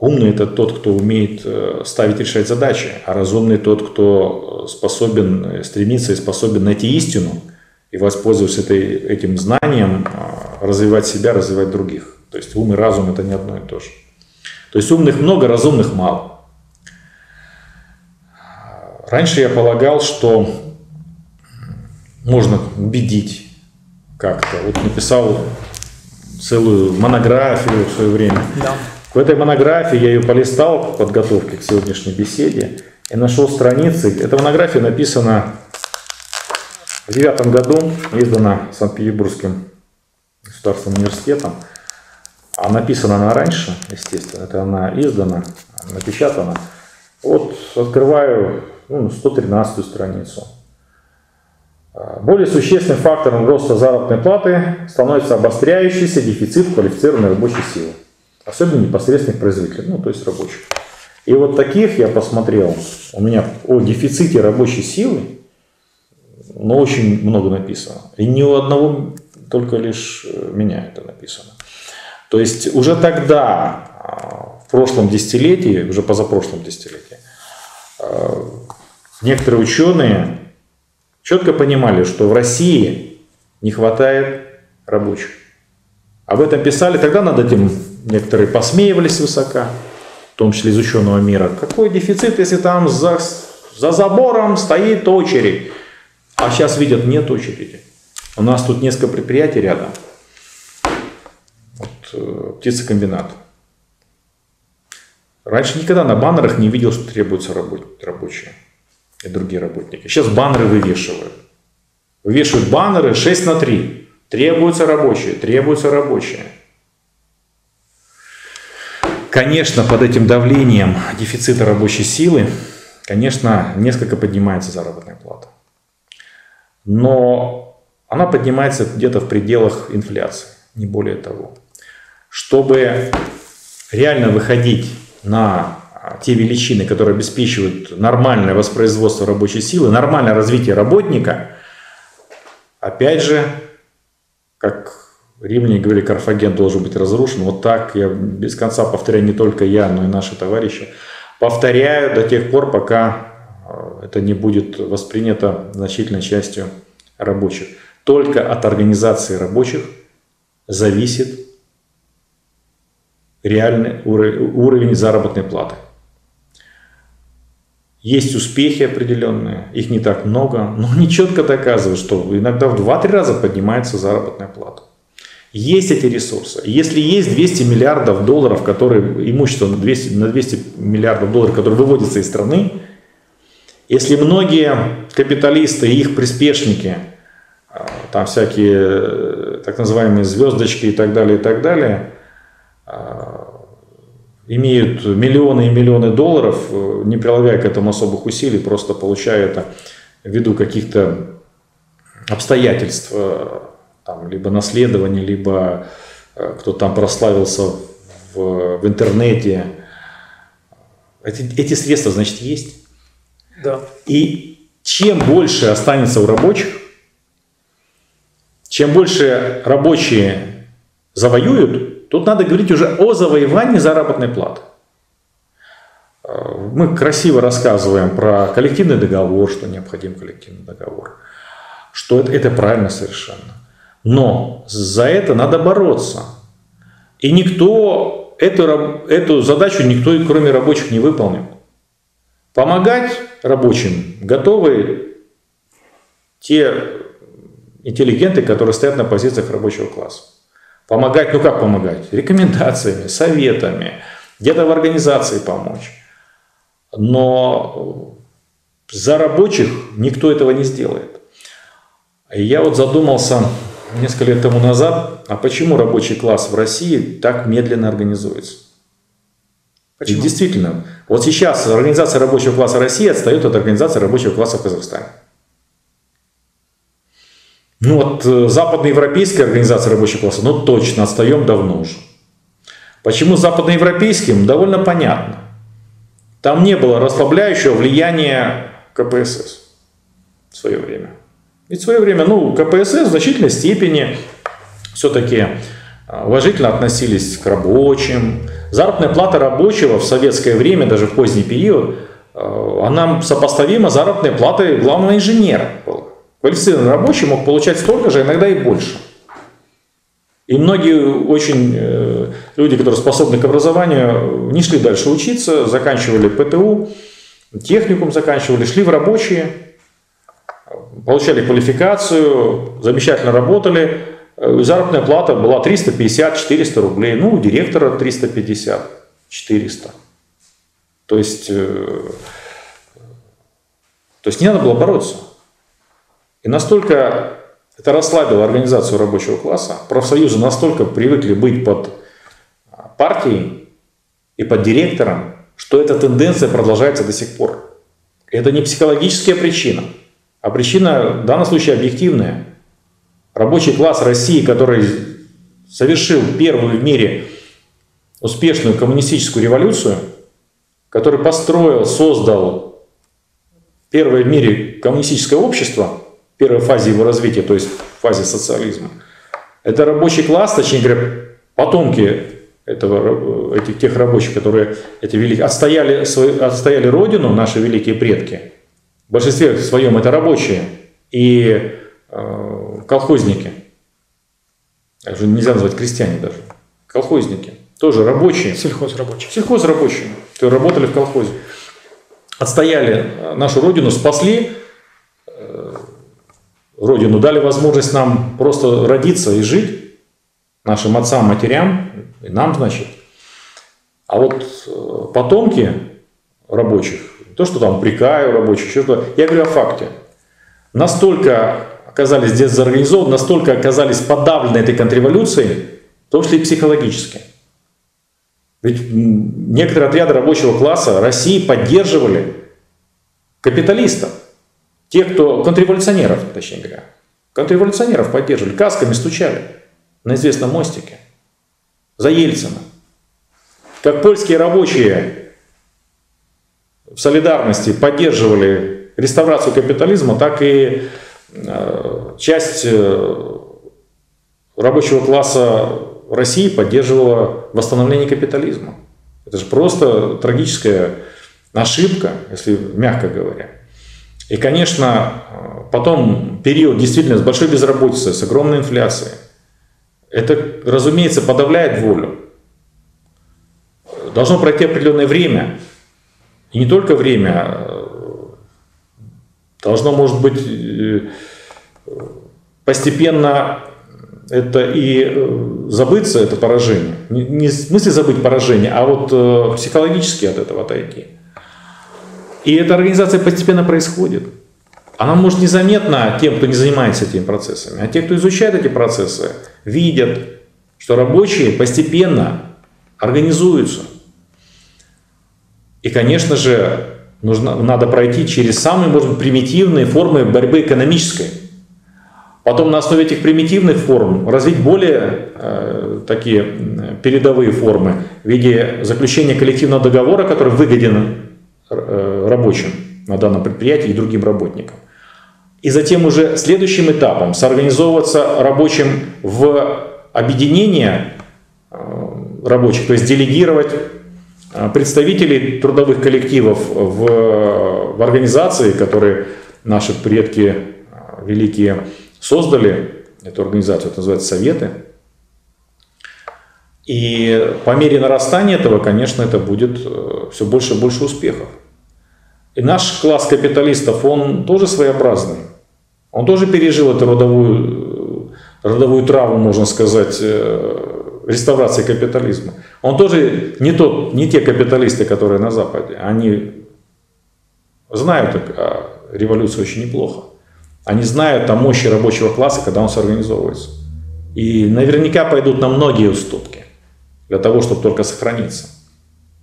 Умный это тот, кто умеет э, ставить решать задачи, а разумный тот, кто способен э, стремиться и способен найти истину и воспользовавшись этой, этим знанием, э, развивать себя, развивать других. То есть ум и разум это не одно и то же. То есть умных много, разумных мало. Раньше я полагал, что можно убедить как-то. Вот написал целую монографию в свое время. Да. В этой монографии я ее полистал в подготовке к сегодняшней беседе и нашел страницы. Эта монография написана в девятом году, издана Санкт-Петербургским государственным университетом. А написана она раньше, естественно, это она издана, напечатана. Вот открываю ну, 113 страницу. Более существенным фактором роста заработной платы становится обостряющийся дефицит квалифицированной рабочей силы, особенно непосредственных производителей, ну то есть рабочих. И вот таких я посмотрел, у меня о дефиците рабочей силы, но очень много написано. И ни у одного, только лишь э, меня это написано. То есть уже тогда, а, в прошлом десятилетии, уже позапрошлом десятилетии, а, некоторые ученые четко понимали, что в России не хватает рабочих. Об этом писали, тогда над этим некоторые посмеивались высока, в том числе из ученого мира. Какой дефицит, если там за, за забором стоит очередь? А сейчас видят, нет очереди. У нас тут несколько предприятий рядом. Вот, э, птицекомбинат. Раньше никогда на баннерах не видел, что требуются рабочие и другие работники. Сейчас баннеры вывешивают. Вывешивают баннеры 6 на 3. Требуются рабочие, требуются рабочие. Конечно, под этим давлением дефицита рабочей силы, конечно, несколько поднимается заработная плата. Но она поднимается где-то в пределах инфляции, не более того. Чтобы реально выходить на те величины, которые обеспечивают нормальное воспроизводство рабочей силы, нормальное развитие работника, опять же, как римляне говорили, Карфаген должен быть разрушен. Вот так я без конца повторяю, не только я, но и наши товарищи. Повторяю до тех пор, пока э, это не будет воспринято значительной частью рабочих. Только от организации рабочих зависит реальный уровень заработной платы. Есть успехи определенные, их не так много, но они четко доказывают, что иногда в 2-3 раза поднимается заработная плата. Есть эти ресурсы. Если есть 200 миллиардов долларов, которые, имущество на 200, на 200 миллиардов долларов, которые выводятся из страны, если многие капиталисты и их приспешники, а, там всякие э, так называемые звездочки и так далее, и так далее, а, имеют миллионы и миллионы долларов, э, не прилагая к этому особых усилий, просто получая это ввиду каких-то обстоятельств, э, там, либо наследования, либо э, кто там прославился в, в интернете. Эти, эти средства, значит, есть. Да. И чем больше останется у рабочих, чем больше рабочие завоюют, Тут надо говорить уже о завоевании заработной платы. Э, мы красиво рассказываем про коллективный договор, что необходим коллективный договор, что это, это правильно совершенно. Но за это надо бороться. И никто эту, эту задачу, никто, кроме рабочих, не выполнил. Помогать рабочим готовы те интеллигенты, которые стоят на позициях рабочего класса. Помогать, ну как помогать? Рекомендациями, советами, где-то в организации помочь. Но за рабочих никто этого не сделает. Я вот задумался несколько лет тому назад, а почему рабочий класс в России так медленно организуется? Почему? И действительно, вот сейчас организация рабочего класса России отстает от организации рабочего класса в Казахстане. Ну вот э, западноевропейская организация рабочего класса, ну точно, отстаем давно уже. Почему западноевропейским? Довольно понятно. Там не было расслабляющего влияния КПСС в свое время. Ведь в свое время, ну, КПСС в значительной степени все-таки э, уважительно относились к рабочим. Заработная плата рабочего в советское время, даже в поздний период, э, она сопоставима заработной платой главного инженера. Квалифицированный рабочий мог получать столько же, иногда и больше. И многие очень э, люди, которые способны к образованию, не шли дальше учиться, заканчивали ПТУ, техникум заканчивали, шли в рабочие, получали квалификацию, замечательно работали. Э, заработная плата была 350-400 рублей, ну, у директора 350-400. То есть, э, то есть не надо было бороться. И настолько Это расслабило организацию рабочего класса. Профсоюзы настолько привыкли быть под а, партией и под директором, что эта тенденция продолжается до сих пор. Это не психологическая причина, а причина в данном случае объективная. Рабочий класс России, который совершил первую в мире успешную коммунистическую революцию, который построил, создал первое в мире коммунистическое общество, первой фазе его развития, то есть в фазе социализма, это рабочий класс, точнее говоря, потомки этого, этих тех рабочих, которые эти великие, отстояли, отстояли родину, наши великие предки, в большинстве своем это рабочие и э, колхозники – уже нельзя назвать крестьяне даже, колхозники, тоже рабочие. Сельхозрабочие. Сельхозрабочие, которые работали в колхозе. Отстояли нашу родину, спасли э, родину, дали возможность нам просто родиться и жить, нашим отцам, матерям, и нам, значит. А вот э, потомки рабочих, то, что там прикаю рабочих, что-то, я говорю о факте. Настолько оказались дезорганизованы, настолько оказались подавлены этой контрреволюцией, в том числе и психологически. Ведь некоторые отряды рабочего класса России поддерживали капиталистов, тех, кто контрреволюционеров, точнее говоря, контрреволюционеров поддерживали, касками стучали на известном мостике за Ельцина. Как польские рабочие в солидарности поддерживали реставрацию капитализма, так и Э, часть э, рабочего класса России поддерживала восстановление капитализма. Это же просто трагическая ошибка, если мягко говоря. И, конечно, потом период действительно с большой безработицей, с огромной инфляцией. Это, разумеется, подавляет волю. Должно пройти определенное время. И не только время, должно, может быть, э, постепенно это и э, забыться, это поражение. Не в смысле забыть поражение, а вот э, психологически от этого отойти. И эта организация постепенно происходит. Она может незаметно тем, кто не занимается этими процессами, а те, кто изучает эти процессы, видят, что рабочие постепенно организуются. И, конечно же, нужно, надо пройти через самые, может быть, примитивные формы борьбы экономической. Потом на основе этих примитивных форм развить более э, такие передовые формы в виде заключения коллективного договора, который выгоден э, рабочим на данном предприятии и другим работникам. И затем уже следующим этапом сорганизовываться рабочим в объединение э, рабочих, то есть делегировать представителей трудовых коллективов в, в организации, которые наши предки а, великие создали, эту организацию, это называется Советы. И по мере нарастания этого, конечно, это будет э, все больше и больше успехов. И наш класс капиталистов, он тоже своеобразный. Он тоже пережил эту родовую, э, родовую травму, можно сказать, э, реставрации капитализма. Он тоже не, тот, не те капиталисты, которые на Западе. Они знают о революции очень неплохо. Они знают о мощи рабочего класса, когда он соорганизовывается. И наверняка пойдут на многие уступки для того, чтобы только сохраниться.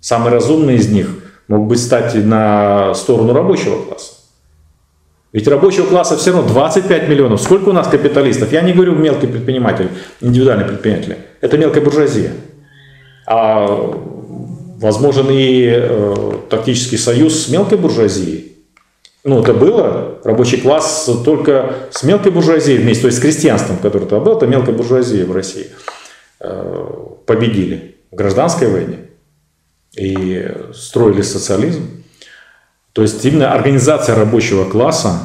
Самый разумный из них мог бы стать на сторону рабочего класса. Ведь рабочего класса все равно 25 миллионов. Сколько у нас капиталистов? Я не говорю мелкий предприниматель, индивидуальный предприниматель. Это мелкая буржуазия. А возможен и э, тактический союз с мелкой буржуазией. Ну, это было. Рабочий класс только с мелкой буржуазией вместе, то есть с крестьянством, которое там было, это мелкая буржуазия в России. Э, победили в гражданской войне и строили социализм. То есть именно организация рабочего класса,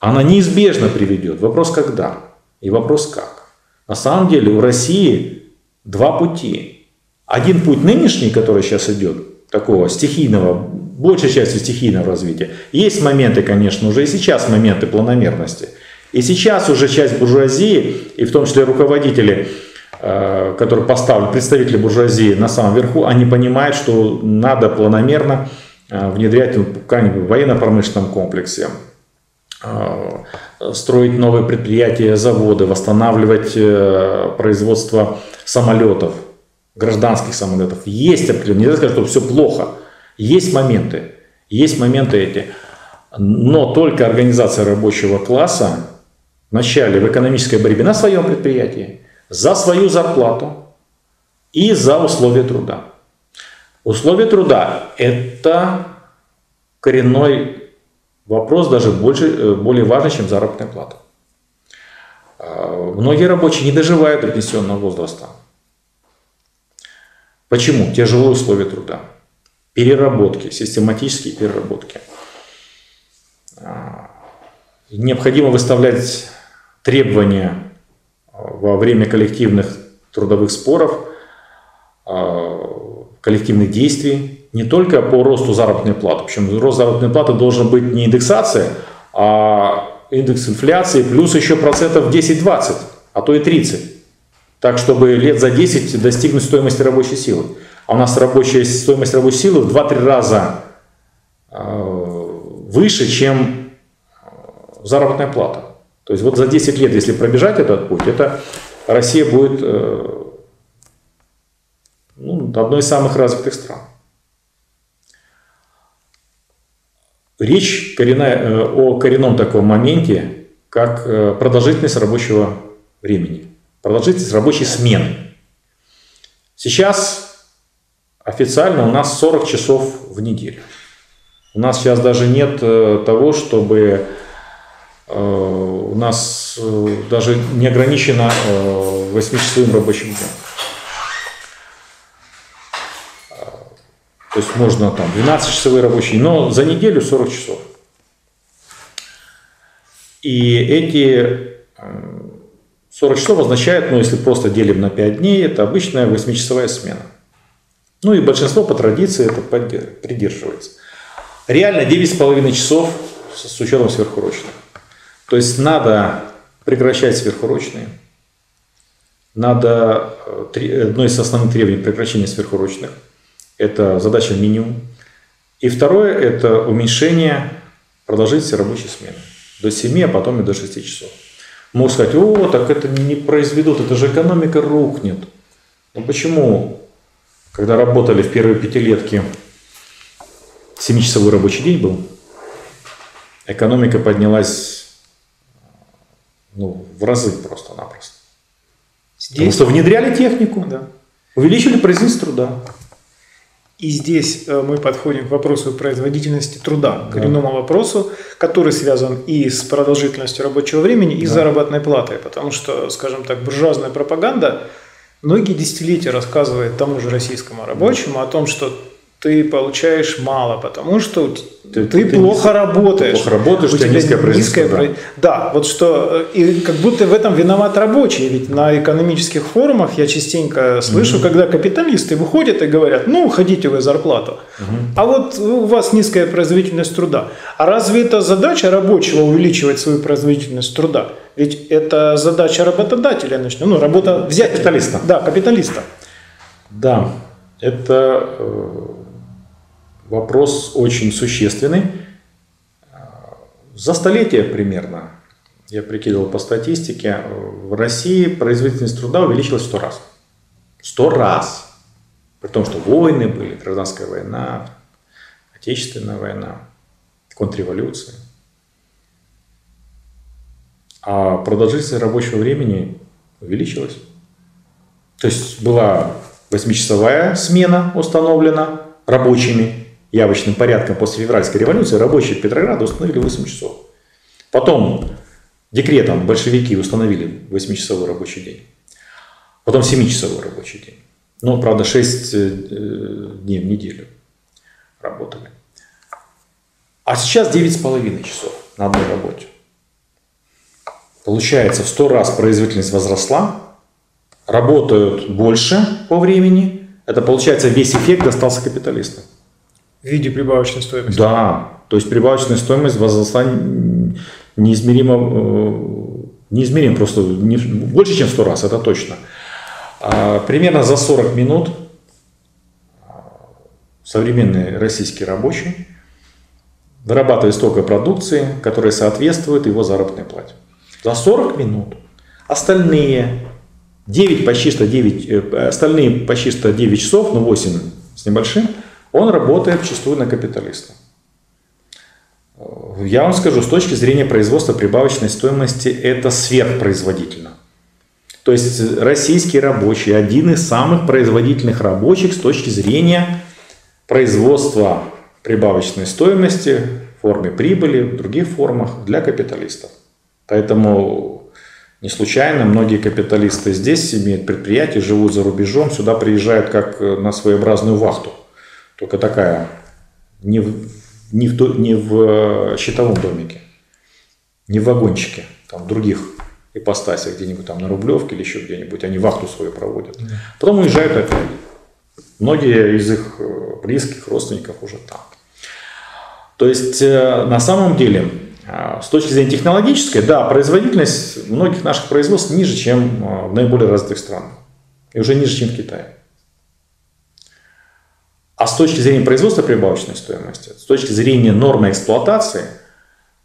она неизбежно приведет. Вопрос когда и вопрос как. На самом деле у России два пути. Один путь нынешний, который сейчас идет, такого стихийного, большей частью стихийного развития. Есть моменты, конечно, уже и сейчас моменты планомерности. И сейчас уже часть буржуазии, и в том числе руководители, э, которые поставлены, представители буржуазии на самом верху, они понимают, что надо планомерно внедрять в военно-промышленном комплексе, а, строить новые предприятия, заводы, восстанавливать э, производство самолетов, гражданских самолетов. Есть определенные, нельзя сказать, что все плохо. Есть моменты, есть моменты эти. Но только организация рабочего класса вначале в экономической борьбе на своем предприятии за свою зарплату и за условия труда. Условия труда – это коренной вопрос, даже больше, э, более важный, чем заработная плата. А, многие рабочие не доживают до пенсионного возраста. Почему? Тяжелые условия труда. Переработки, систематические переработки. А, необходимо выставлять требования во время коллективных трудовых споров, а, коллективных действий, не только по росту заработной платы. Причем рост заработной платы должен быть не индексация, а индекс инфляции плюс еще процентов 10-20, а то и 30. Так, чтобы лет за 10 достигнуть стоимости рабочей силы. А у нас рабочая стоимость рабочей силы в 2-3 раза а, выше, чем заработная плата. То есть вот за 10 лет, если пробежать этот путь, это Россия будет э, ну, одной из самых развитых стран. Речь коренная, э, о коренном таком моменте, как э, продолжительность рабочего времени, продолжительность рабочей смены. Сейчас официально у нас 40 часов в неделю. У нас сейчас даже нет того, чтобы у нас даже не ограничено 8-часовым рабочим днем. То есть можно там 12-часовые рабочие, но за неделю 40 часов. И эти 40 часов означает, ну если просто делим на 5 дней, это обычная 8-часовая смена. Ну и большинство по традиции это придерживается. Реально 9,5 часов с учетом сверхурочных. То есть надо прекращать сверхурочные. Надо, э, одно из основных требований прекращения сверхурочных – это задача минимум. И второе – это уменьшение продолжительности рабочей смены. До 7, а потом и до 6 часов. Можно сказать, о, так это не произведут, это же экономика рухнет. Но почему, когда работали в первые пятилетки, 7-часовой рабочий день был, экономика поднялась ну, в разы просто-напросто. Здесь... Потому что внедряли технику, да. увеличили производительность труда. И здесь э, мы подходим к вопросу производительности труда, коренному да. вопросу, который связан и с продолжительностью рабочего времени, и да. с заработной платой. Потому что, скажем так, буржуазная пропаганда многие десятилетия рассказывает тому же российскому рабочему о том, что ты получаешь мало, потому что ты, ты, ты плохо не, работаешь. Плохо работаешь, у тебя низкая производительность. Да. да, вот что, э, и как будто в этом виноват рабочий, ведь на экономических форумах я частенько слышу, mm-hmm. когда капиталисты выходят и говорят, ну, ходите вы зарплату, mm-hmm. а вот у вас низкая производительность труда. А разве это задача рабочего увеличивать свою производительность труда? Ведь это задача работодателя, ну, работа взять. Капиталиста. Да, капиталиста. Да, это э, вопрос очень существенный. За столетие примерно, я прикидывал по статистике, в России производительность труда увеличилась в 100 раз. Сто раз. При том, что войны были, гражданская война, отечественная война, контрреволюция. А продолжительность рабочего времени увеличилась. То есть была 8-часовая смена установлена рабочими, явочным порядком после февральской революции рабочие Петрограда установили 8 часов. Потом декретом большевики установили 8-часовой рабочий день. Потом 7-часовой рабочий день. Но, правда, 6 э, дней в неделю работали. А сейчас 9,5 часов на одной работе. Получается, в 100 раз производительность возросла, работают больше по времени. Это получается весь эффект достался капиталистам. В виде прибавочной стоимости? Да, то есть прибавочная стоимость возросла неизмеримо, э, неизмеримо просто не, больше, чем в 100 раз, это точно. А, примерно за 40 минут а, современный российский рабочий вырабатывает столько продукции, которая соответствует его заработной плате. За 40 минут остальные 9 почти что 9, э, остальные почти что 9 часов, ну 8 с небольшим, он работает чистую на капиталиста. Я вам скажу, с точки зрения производства прибавочной стоимости это сверхпроизводительно. То есть российский рабочий один из самых производительных рабочих с точки зрения производства прибавочной стоимости в форме прибыли, в других формах для капиталистов. Поэтому не случайно многие капиталисты здесь имеют предприятия, живут за рубежом, сюда приезжают как на своеобразную вахту. Только такая, не в, не в, не в щитовом домике, не в вагончике, там в других ипостасях, где-нибудь там на Рублевке или еще где-нибудь, они вахту свою проводят. Потом уезжают опять. Многие из их э, близких родственников уже там. То есть э, на самом деле э, с точки зрения технологической, да, производительность многих наших производств ниже, чем в наиболее развитых странах. И уже ниже, чем в Китае. А с точки зрения производства прибавочной стоимости, с точки зрения нормы эксплуатации,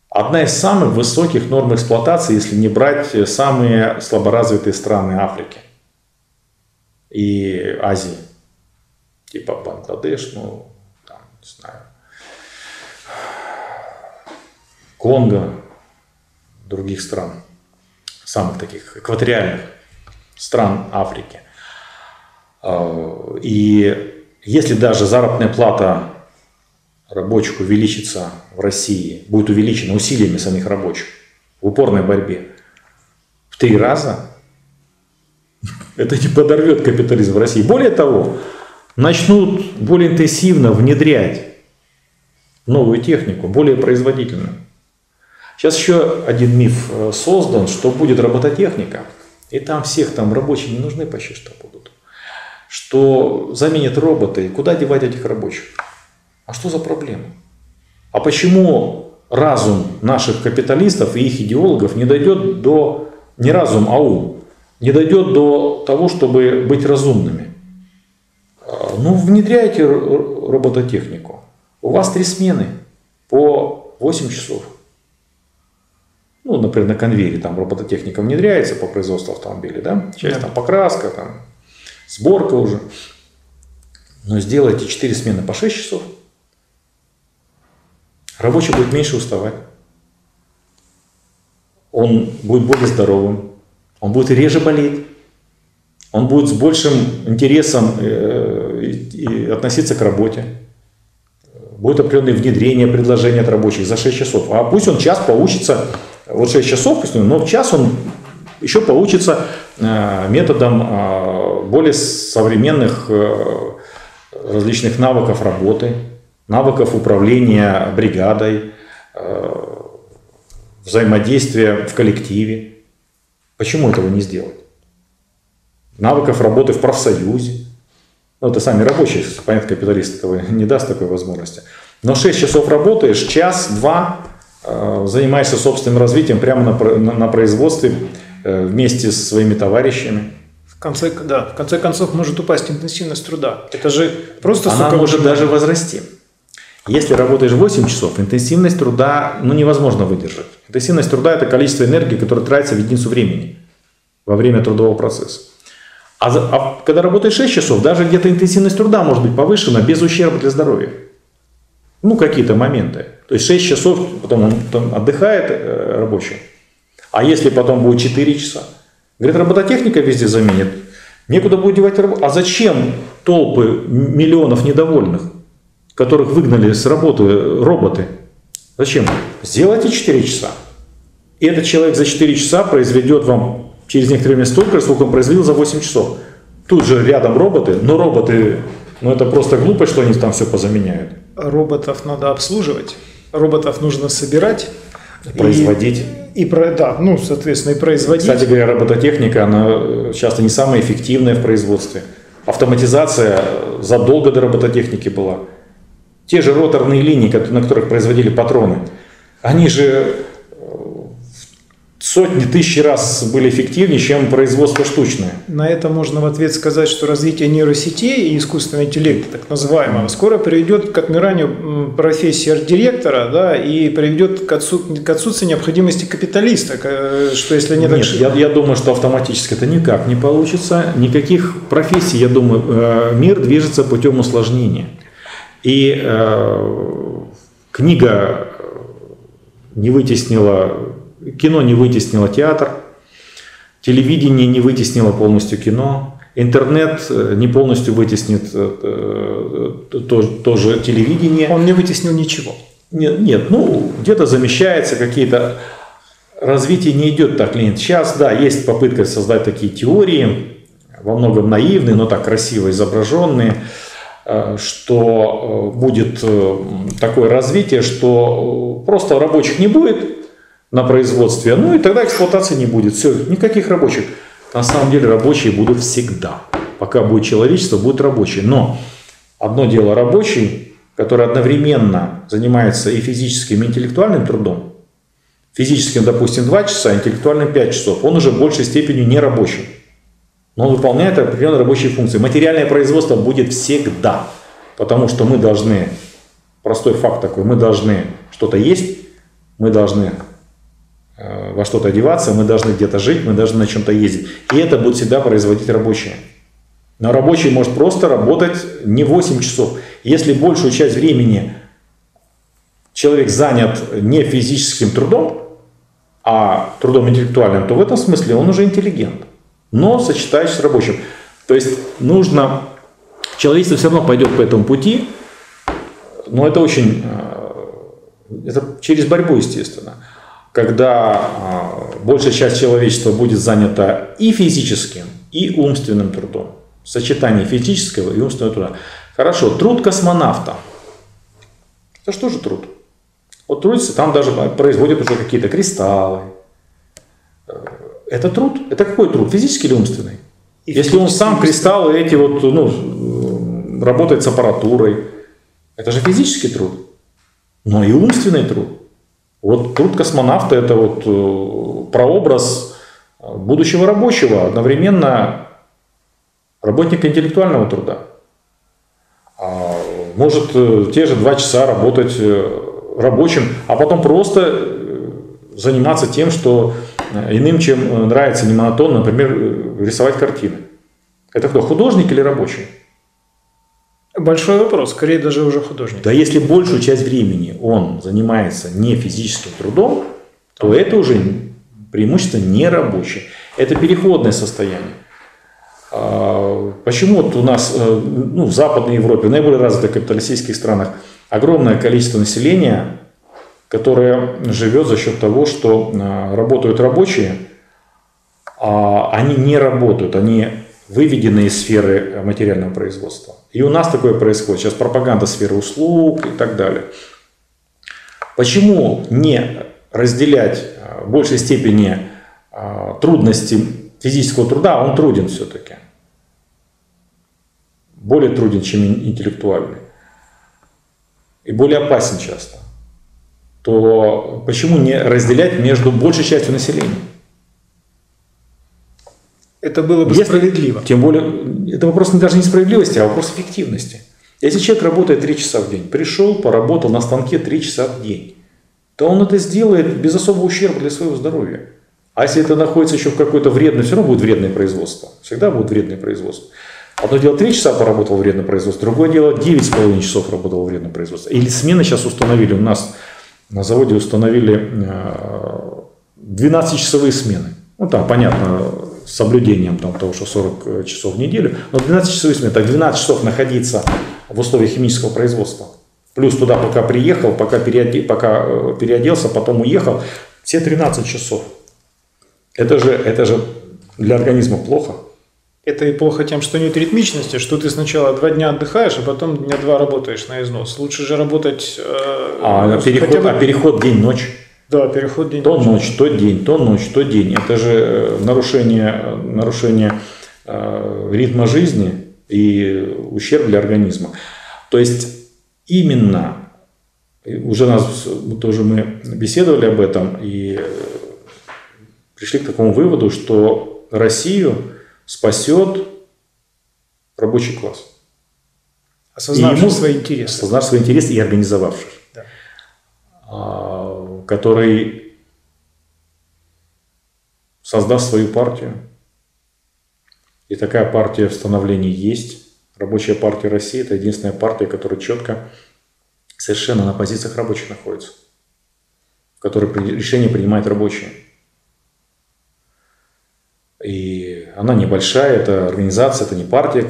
одна из самых высоких норм эксплуатации, если не брать самые слаборазвитые страны Африки и Азии типа Бангладеш, ну, там, не знаю, Конго, других стран, самых таких экваториальных стран Африки. А, и если даже заработная плата рабочих увеличится в России, будет увеличена усилиями самих рабочих в упорной борьбе в три раза, это не подорвет капитализм в России. Более того, начнут более интенсивно внедрять новую технику, более производительную. Сейчас еще один миф э, создан, что будет робототехника, и там всех там рабочие не нужны почти что будут. Что заменят роботы, куда девать этих рабочих? А что за проблема? А почему разум наших капиталистов и их идеологов не дойдет до, не разум, а ум, не дойдет до того, чтобы быть разумными? Ну, внедряйте робототехнику. У вас три смены по 8 часов. Ну, например, на конвейере там робототехника внедряется по производству автомобилей, да? Часть да. там покраска, там сборка уже. Но сделайте 4 смены по 6 часов. Рабочий будет меньше уставать. Он будет более здоровым. Он будет реже болеть. Он будет с большим интересом э, относиться к работе. Будет определенное внедрение предложения от рабочих за 6 часов. А пусть он час поучится, вот 6 часов, но в час он еще поучится э, методом э, более современных различных навыков работы, навыков управления бригадой, взаимодействия в коллективе. Почему этого не сделать? навыков работы в профсоюзе. Ну, это сами рабочие, понятно, капиталист этого не даст такой возможности. Но 6 часов работаешь, час-два э, занимаешься собственным развитием прямо на, на, на производстве э, вместе со своими товарищами. В конце, да, в конце концов может упасть интенсивность труда. Это же просто... Она может даже возрасти. Если работаешь 8 часов, интенсивность труда ну, невозможно выдержать. Интенсивность труда – это количество энергии, которое тратится в единицу времени во время трудового процесса. А, за, а когда работаешь 6 часов, даже где-то интенсивность труда может быть повышена без ущерба для здоровья. Ну, какие-то моменты. То есть 6 часов, потом он там отдыхает э, рабочий. А если потом будет 4 часа? Говорит, робототехника везде заменит. Некуда будет девать работу. А зачем толпы миллионов недовольных, которых выгнали с работы роботы? Зачем? Сделайте 4 часа. И этот человек за 4 часа произведет вам через некоторое время столько, сколько он произвел за 8 часов. Тут же рядом роботы, но роботы, ну это просто глупо, что они там все позаменяют. Роботов надо обслуживать, роботов нужно собирать. Производить. И, и да, ну, соответственно, и производить. Кстати говоря, робототехника, она часто не самая эффективная в производстве. Автоматизация задолго до робототехники была. Те же роторные линии, на которых производили патроны, они же сотни тысяч раз были эффективнее, чем производство штучное. На это можно в ответ сказать, что развитие нейросетей и искусственного интеллекта, так называемого, скоро приведет к отмиранию профессии арт-директора да, и приведет к, отсу к отсутствию необходимости капиталиста, что если не Нет, так... я, я думаю, что автоматически это никак не получится. Никаких профессий, я думаю, э, мир движется путем усложнения. И э, книга не вытеснила Кино не вытеснило театр, телевидение не вытеснило полностью кино, интернет э, не полностью вытеснит э, э, тоже телевидение. Он не вытеснил ничего. Нет, нет ну где-то замещается какие-то развитие не идет так нет. Сейчас, да, есть попытка создать такие теории, во многом наивные, но так красиво изображенные, что будет такое развитие, что просто рабочих не будет, на производстве, ну и тогда эксплуатации не будет. Все, никаких рабочих. На самом деле рабочие будут всегда. Пока будет человечество, будут рабочие. Но одно дело рабочий, который одновременно занимается и физическим, и интеллектуальным трудом. Физическим, допустим, 2 часа, интеллектуальным 5 часов. Он уже в большей степени не рабочий. Но он выполняет определенные рабочие функции. Материальное производство будет всегда. Потому что мы должны, простой факт такой, мы должны что-то есть, мы должны во что-то одеваться, мы должны где-то жить, мы должны на чем-то ездить. И это будет всегда производить рабочие. Но рабочий может просто работать не 8 часов. Если большую часть времени человек занят не физическим трудом, а трудом интеллектуальным, то в этом смысле он уже интеллигент, но сочетающийся с рабочим. То есть нужно, человечество все равно пойдет по этому пути, но это очень, э, это через борьбу, естественно когда а, большая часть человечества будет занята и физическим, и умственным трудом. Сочетание физического и умственного труда. Хорошо, труд космонавта. Это что же труд? Вот трудится, там даже производят уже какие-то кристаллы. Э, это труд? Это какой труд? Физический или умственный? И Если он сам кристаллы эти вот, ну, работает с аппаратурой, это же физический труд. Но и умственный труд. Вот труд космонавта – это вот э, прообраз будущего рабочего, одновременно работника интеллектуального труда. А может э, те же два часа работать э, рабочим, а потом просто заниматься тем, что иным, чем нравится, не монотонно, например, рисовать картины. Это кто, художник или рабочий? Большой вопрос, скорее даже уже художник. Да если большую часть времени он занимается не физическим трудом, то это уже преимущество не рабочее. Это переходное состояние. А, почему вот у нас э, ну, в Западной Европе, в наиболее развитых капиталистических странах огромное количество населения, которое живет за счет того, что а, работают рабочие, а они не работают, они выведены из сферы материального производства. И у нас такое происходит. Сейчас пропаганда сферы услуг и так далее. Почему не разделять а, в большей степени а, трудности физического труда, он труден все-таки. Более труден, чем интеллектуальный. И более опасен часто. То почему не разделять между большей частью населения? Это было бы Если, справедливо. Тем более, это вопрос не даже не справедливости, а вопрос эффективности. Если человек работает 3 часа в день, пришел, поработал на станке 3 часа в день, то он это сделает без особого ущерба для своего здоровья. А если это находится еще в какой-то вредной, все равно будет вредное производство. Всегда будет вредное производство. Одно дело 3 часа поработал в вредном производстве, другое дело 9,5 часов работал в вредном производстве. Или смены сейчас установили, у нас на заводе установили 12-часовые э, смены. Ну там, понятно, с соблюдением там, того, что 40 э, часов в неделю, но 12 часов смена, так 12 часов находиться в условиях химического производства. Плюс туда пока приехал, пока, переоде, пока э, переоделся, потом уехал, все 13 часов. Это же, это же для организма плохо. Это и плохо тем, что нет ритмичности, что ты сначала два дня отдыхаешь, а потом дня два работаешь на износ. Лучше же работать... Э, а, переход, бы... а переход день-ночь? Да, переход день. То ночь, то день, то ночь, то день. Это же э, нарушение, нарушение э, ритма жизни и ущерб для организма. То есть именно, уже нас тоже мы беседовали об этом, и пришли к такому выводу, что Россию спасет рабочий класс. Осознавший ему, свои интересы. Осознавший свои интересы и организовавший. А, который создаст свою партию. И такая партия в становлении есть. Рабочая партия России – это единственная партия, которая четко, совершенно на позициях рабочих находится. В которой решения принимают рабочие. И она небольшая, это организация, это не партия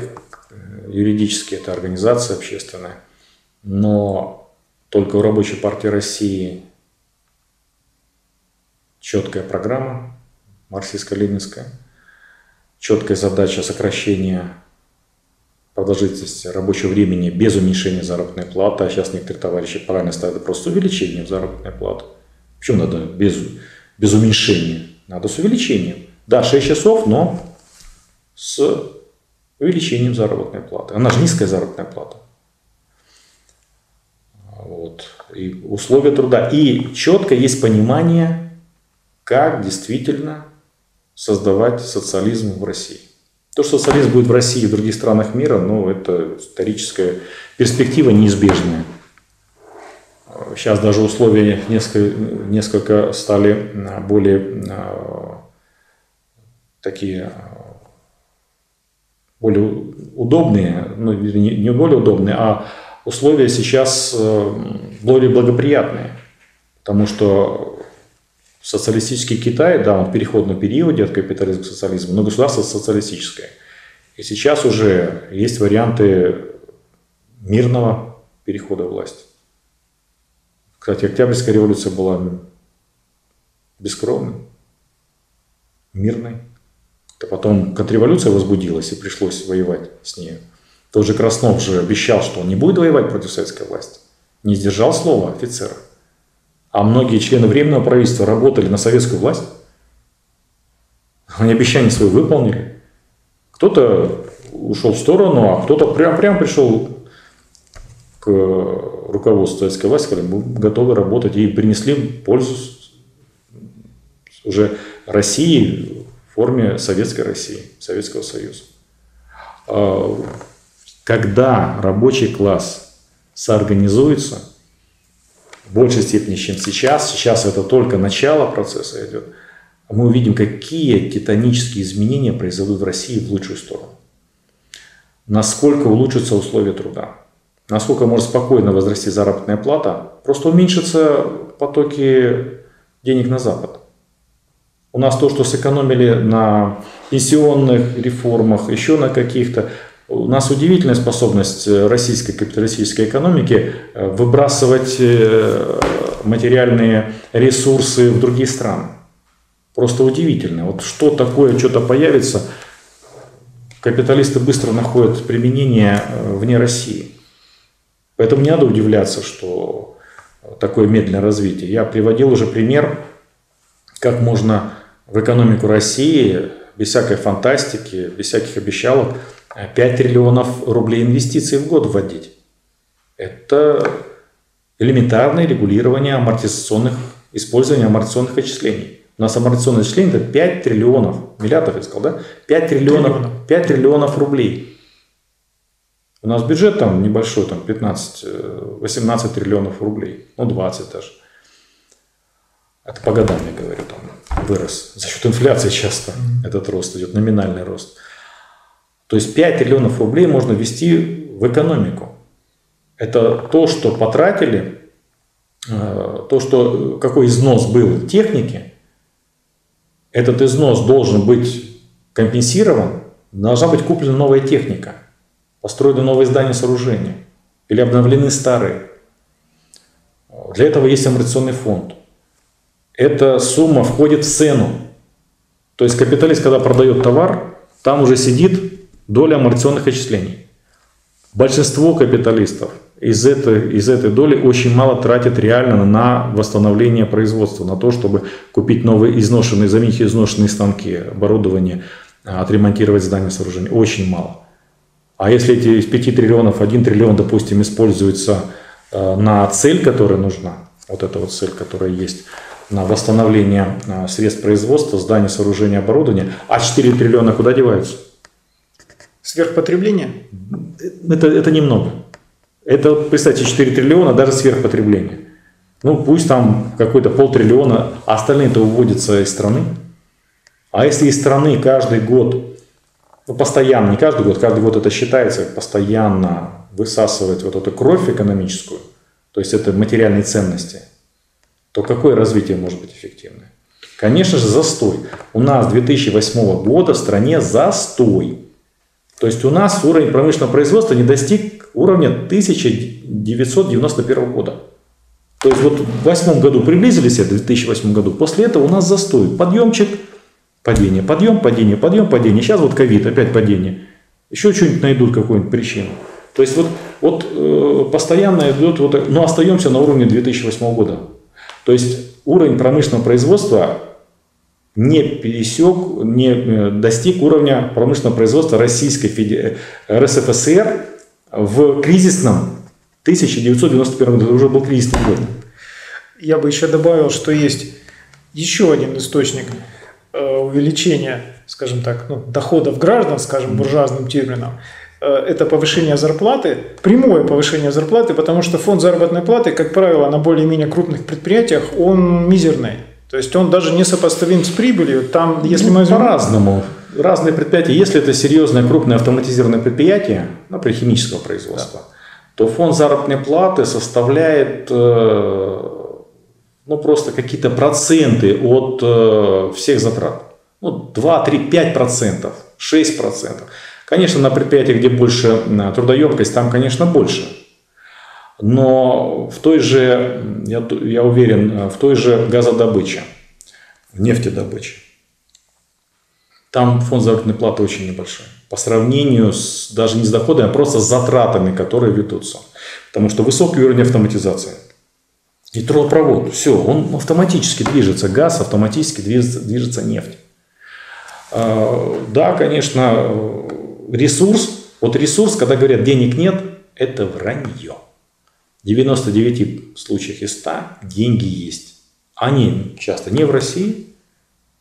юридически, это организация общественная. Но только у Рабочей партии России четкая программа марксистско-ленинская, четкая задача сокращения продолжительности рабочего времени без уменьшения заработной платы, а сейчас некоторые товарищи правильно ставят просто увеличение заработной платы. Почему надо без, без уменьшения? Надо с увеличением. Да, 6 часов, но с увеличением заработной платы. Она же низкая заработная плата. Вот. И условия труда. И четко есть понимание, как действительно создавать социализм в России. То, что социализм будет в России и в других странах мира, ну, это историческая перспектива неизбежная. Сейчас даже условия несколько, несколько стали более такие более удобные, ну, не более удобные, а условия сейчас э, более благоприятные. Потому что социалистический Китай, да, он в переходном периоде от капитализма к социализму, но государство социалистическое. И сейчас уже есть варианты мирного перехода власти. Кстати, Октябрьская революция была бескровной, мирной. То потом контрреволюция возбудилась и пришлось воевать с ней. Тот же Краснов же обещал, что он не будет воевать против советской власти. Не сдержал слова офицера. А многие члены Временного правительства работали на советскую власть. Они обещания свои выполнили. Кто-то ушел в сторону, а кто-то прям, прям пришел к руководству советской власти, сказали, мы готовы работать и принесли пользу уже России в форме Советской России, Советского Союза. Когда рабочий класс соорганизуется, в большей степени, чем сейчас, сейчас это только начало процесса идет, мы увидим, какие титанические изменения произойдут в России в лучшую сторону. Насколько улучшатся условия труда, насколько может спокойно возрасти заработная плата, просто уменьшатся потоки денег на Запад. У нас то, что сэкономили на пенсионных реформах, еще на каких-то, у нас удивительная способность э, российской капиталистической экономики э, выбрасывать э, материальные ресурсы в другие страны. Просто удивительно. Вот что такое, что-то появится, капиталисты быстро находят применение вне России. Поэтому не надо удивляться, что такое медленное развитие. Я приводил уже пример, как можно в экономику России без всякой фантастики, без всяких обещалок 5 триллионов рублей инвестиций в год вводить. Это элементарное регулирование амортизационных, использования амортизационных отчислений. У нас амортизационные отчисления это 5 триллионов, миллиардов я сказал, да? 5 триллионов, 5 триллионов рублей. У нас бюджет там небольшой, там 15-18 э, триллионов рублей, ну 20 даже. Это по годам я говорю, там вырос. За счет инфляции часто этот рост идет, номинальный рост. То есть 5 триллионов рублей можно ввести в экономику. Это то, что потратили, э, то, что, какой износ был техники, этот износ должен быть компенсирован, должна быть куплена новая техника, построены новые здания сооружения или обновлены старые. Для этого есть амортизационный фонд. Эта сумма входит в цену. То есть капиталист, когда продает товар, там уже сидит доля амортизационных отчислений. Большинство капиталистов из этой, из этой доли очень мало тратят реально на восстановление производства, на то, чтобы купить новые изношенные, заменить изношенные станки, оборудование, отремонтировать здания сооружения. Очень мало. А если эти из 5 триллионов 1 триллион, допустим, используется э, на цель, которая нужна, вот эта вот цель, которая есть, на восстановление а, средств производства, зданий, сооружения, оборудования, а 4 триллиона куда деваются? Сверхпотребление? Это, это немного. Это, представьте, 4 триллиона даже сверхпотребление. Ну, пусть там какой-то полтриллиона, а остальные-то уводятся из страны. А если из страны каждый год, ну, постоянно, не каждый год, каждый год это считается, постоянно высасывать вот эту кровь экономическую, то есть это материальные ценности, то какое развитие может быть эффективное? Конечно же, застой. У нас 2008 года в стране застой. То есть у нас уровень промышленного производства не достиг уровня 1991 года. То есть вот в 2008 году приблизились, в 2008 году, после этого у нас застой. Подъемчик, падение, подъем, падение, подъем, падение. Сейчас вот ковид, опять падение. Еще что-нибудь найдут, какую-нибудь причину. То есть вот, вот э, постоянно идет, вот, но остаемся на уровне 2008 года. То есть уровень промышленного производства не пересек, не э, достиг уровня промышленного производства Российской Федерации, э, РСФСР в кризисном 1991 году. Уже был кризисный год. Я бы еще добавил, что есть еще один источник э, увеличения, скажем так, ну, доходов граждан, скажем, буржуазным термином, это повышение зарплаты, прямое повышение зарплаты, потому что фонд заработной платы, как правило, на более-менее крупных предприятиях, он мизерный. То есть он даже не сопоставим с прибылью. Там, если ну, мы по-разному. Разные предприятия. Если это серьезное крупное автоматизированное предприятие, например, химического производства, да. то фонд заработной платы составляет э, ну, просто какие-то проценты от э, всех затрат. Ну, 2, 3, 5 процентов, 6 процентов. Конечно, на предприятиях, где больше трудоемкость, там, конечно, больше. Но в той же, я, я уверен, в той же газодобыче, в нефтедобыче, там фонд заработной платы очень небольшой. По сравнению с, даже не с доходами, а просто с затратами, которые ведутся. Потому что высокий уровень автоматизации. И трубопровод, все, он автоматически движется, газ автоматически движется, движется нефть. А, да, конечно, ресурс, вот ресурс, когда говорят денег нет, это вранье. 99 случаях из 100 деньги есть. Они часто не в России,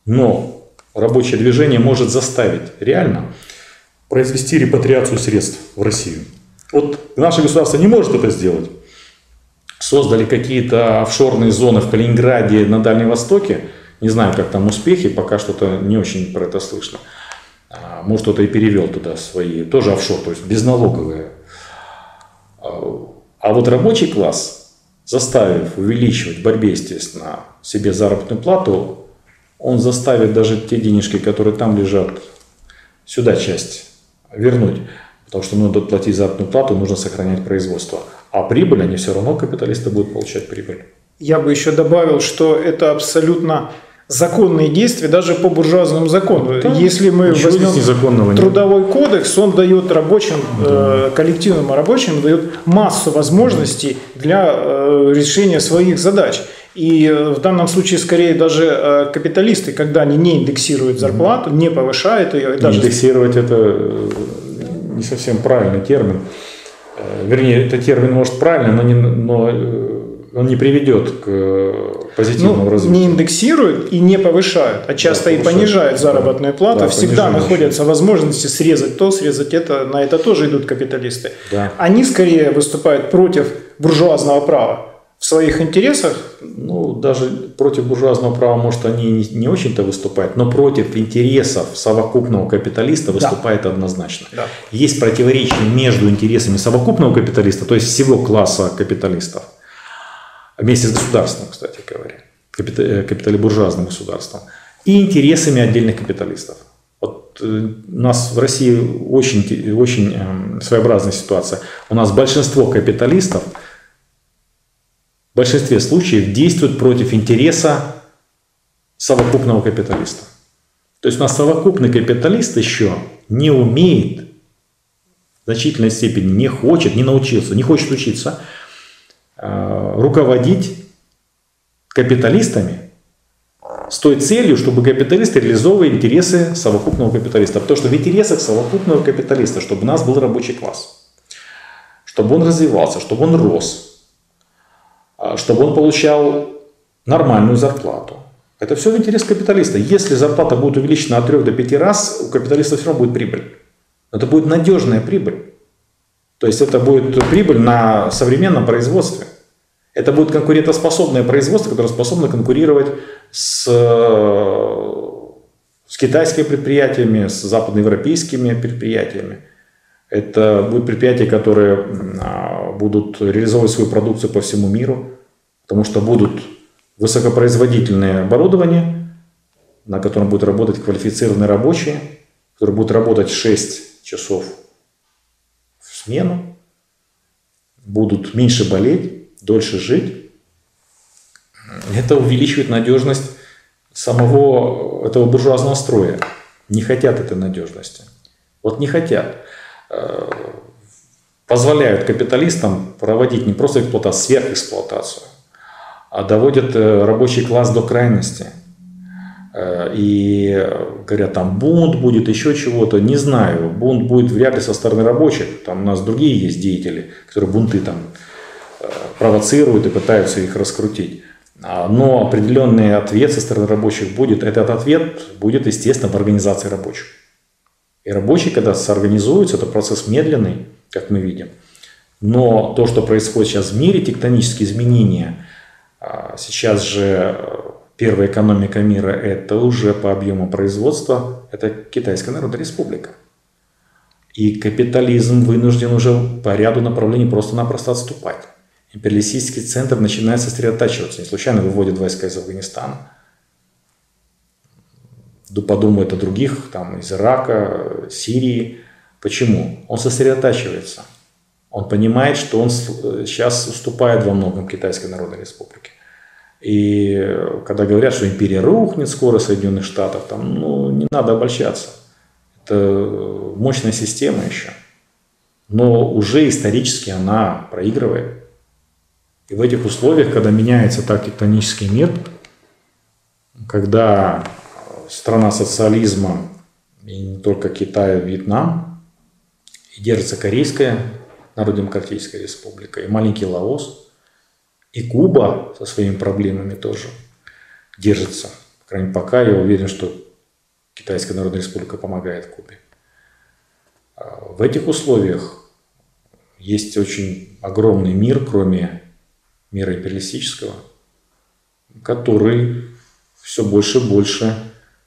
но рабочее движение может заставить реально произвести репатриацию средств в Россию. Вот наше государство не может это сделать. Создали какие-то офшорные зоны в Калининграде на Дальнем Востоке. Не знаю, как там успехи, пока что-то не очень про это слышно. А, может, кто-то и перевел туда свои, тоже офшор, то есть безналоговые а, вот рабочий класс, заставив увеличивать в борьбе, естественно, себе заработную плату, он заставит даже те денежки, которые там лежат, сюда часть вернуть. Потому что нужно платить заработную плату, нужно сохранять производство. А прибыль, они все равно, капиталисты будут получать прибыль. Я бы еще добавил, что это абсолютно законные действия даже по буржуазному закону. Да, Если мы возьмем трудовой нет. кодекс, он дает рабочим, да. э, коллективным рабочим дает массу возможностей для э, решения своих задач. И э, в данном случае скорее даже э, капиталисты, когда они не индексируют зарплату, не повышают ее. Даже... Индексировать это э, не совсем правильный термин. Вернее, этот термин может правильный, но, не, но он не приведет к э, позитивному ну, развитию. Не индексируют и не повышают, а часто да, и понижают заработную плату. Да, Всегда находятся возможности срезать то, срезать это. На это тоже идут капиталисты. Да. Они скорее выступают против буржуазного права. В своих интересах? Ну, даже против буржуазного права, может, они не, не очень-то выступают, но против интересов совокупного капиталиста выступает да. однозначно. Да. Есть противоречие между интересами совокупного капиталиста, то есть всего класса капиталистов, вместе с государством, кстати говоря, э, капиталибуржуазным государством, и интересами отдельных капиталистов. Вот э, у нас в России очень, очень эм, своеобразная ситуация. У нас большинство капиталистов в большинстве случаев действуют против интереса совокупного капиталиста. То есть у нас совокупный капиталист еще не умеет, в значительной степени не хочет, не научился, не хочет учиться – руководить капиталистами с той целью, чтобы капиталисты реализовывали интересы совокупного капиталиста. Потому что в интересах совокупного капиталиста, чтобы у нас был рабочий класс, чтобы он развивался, чтобы он рос, а, чтобы он получал нормальную зарплату. Это все в интерес капиталиста. Если зарплата будет увеличена от 3 до 5 раз, у капиталиста все равно будет прибыль. Это будет надежная прибыль. То есть это будет прибыль на современном производстве. Это будет конкурентоспособное производство, которое способно конкурировать с, с китайскими предприятиями, с западноевропейскими предприятиями. Это будут предприятия, которые а, будут реализовывать свою продукцию по всему миру, потому что будут высокопроизводительное оборудование, на котором будут работать квалифицированные рабочие, которые будут работать 6 часов в смену, будут меньше болеть, дольше жить. Это увеличивает надежность самого этого буржуазного строя. Не хотят этой надежности. Вот не хотят. Э, позволяют капиталистам проводить не просто эксплуатацию, а сверхэксплуатацию, а доводят э, рабочий класс до крайности. Э, и говорят, там бунт будет, еще чего-то, не знаю. Бунт будет вряд ли со стороны рабочих. Там у нас другие есть деятели, которые бунты там провоцируют и пытаются их раскрутить. А, но определенный ответ со стороны рабочих будет. Этот ответ будет, естественно, в организации рабочих. И рабочие, когда соорганизуются, это процесс медленный, как мы видим. Но то, что происходит сейчас в мире, тектонические изменения, а, сейчас же э, первая экономика мира – это уже по объему производства, это Китайская Народная Республика. И капитализм вынужден уже по ряду направлений просто-напросто отступать. Империалистический центр начинает сосредотачиваться. Не случайно выводят войска из Афганистана подумает о других, там, из Ирака, Сирии. Почему? Он сосредотачивается. Он понимает, что он сейчас уступает во многом Китайской Народной Республике. И когда говорят, что империя рухнет скоро Соединенных Штатов, там, ну, не надо обольщаться. Это мощная система еще. Но уже исторически она проигрывает. И в этих условиях, когда меняется так тектонический мир, когда страна социализма, и не только Китай, Вьетнам, и держится Корейская Народно-Демократическая Республика, и маленький Лаос, и Куба со своими проблемами тоже держится. По крайней мере, пока я уверен, что Китайская Народная Республика помогает Кубе. А в этих условиях есть очень огромный мир, кроме мира империалистического, который все больше и больше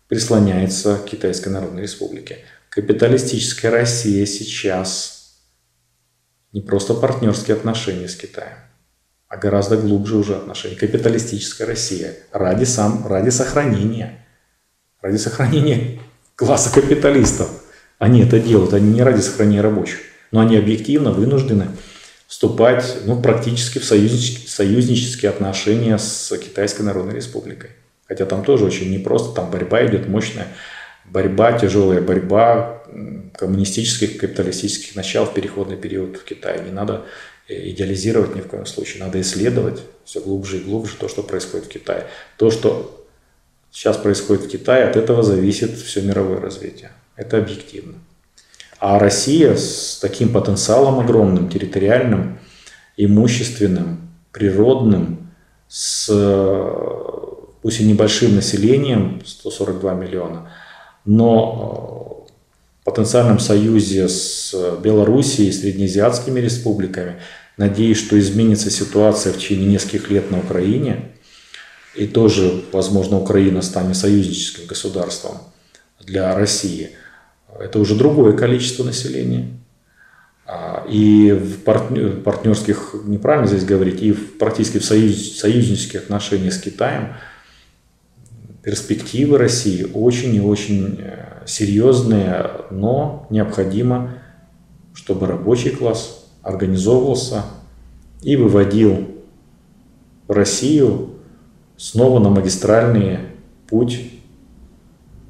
прислоняется к Китайской Народной Республике. Капиталистическая Россия сейчас не просто партнерские отношения с Китаем, а гораздо глубже уже отношения. Капиталистическая Россия ради, сам, ради сохранения, ради сохранения класса капиталистов. Они это делают, они не ради сохранения рабочих, но они объективно вынуждены вступать ну, практически в союзнические, союзнические отношения с Китайской Народной Республикой. Хотя там тоже очень непросто, там борьба идет мощная, борьба, тяжелая борьба коммунистических, капиталистических начал в переходный период в Китае. Не надо э, идеализировать ни в коем случае, надо исследовать все глубже и глубже то, что происходит в Китае. То, что сейчас происходит в Китае, от этого зависит все мировое развитие. Это объективно. А Россия с таким потенциалом огромным, территориальным, имущественным, природным, с пусть и небольшим населением, 142 миллиона, но э, в потенциальном союзе с Белоруссией, среднеазиатскими республиками, надеюсь, что изменится ситуация в течение нескольких лет на Украине, и тоже, возможно, Украина станет союзническим государством для России. Это уже другое количество населения. А, и в партнерских, неправильно здесь говорить, и в практически в союз, союзнических отношениях с Китаем – перспективы России очень и очень э, серьезные, но необходимо, чтобы рабочий класс организовывался и выводил Россию снова на магистральный путь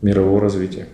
мирового развития.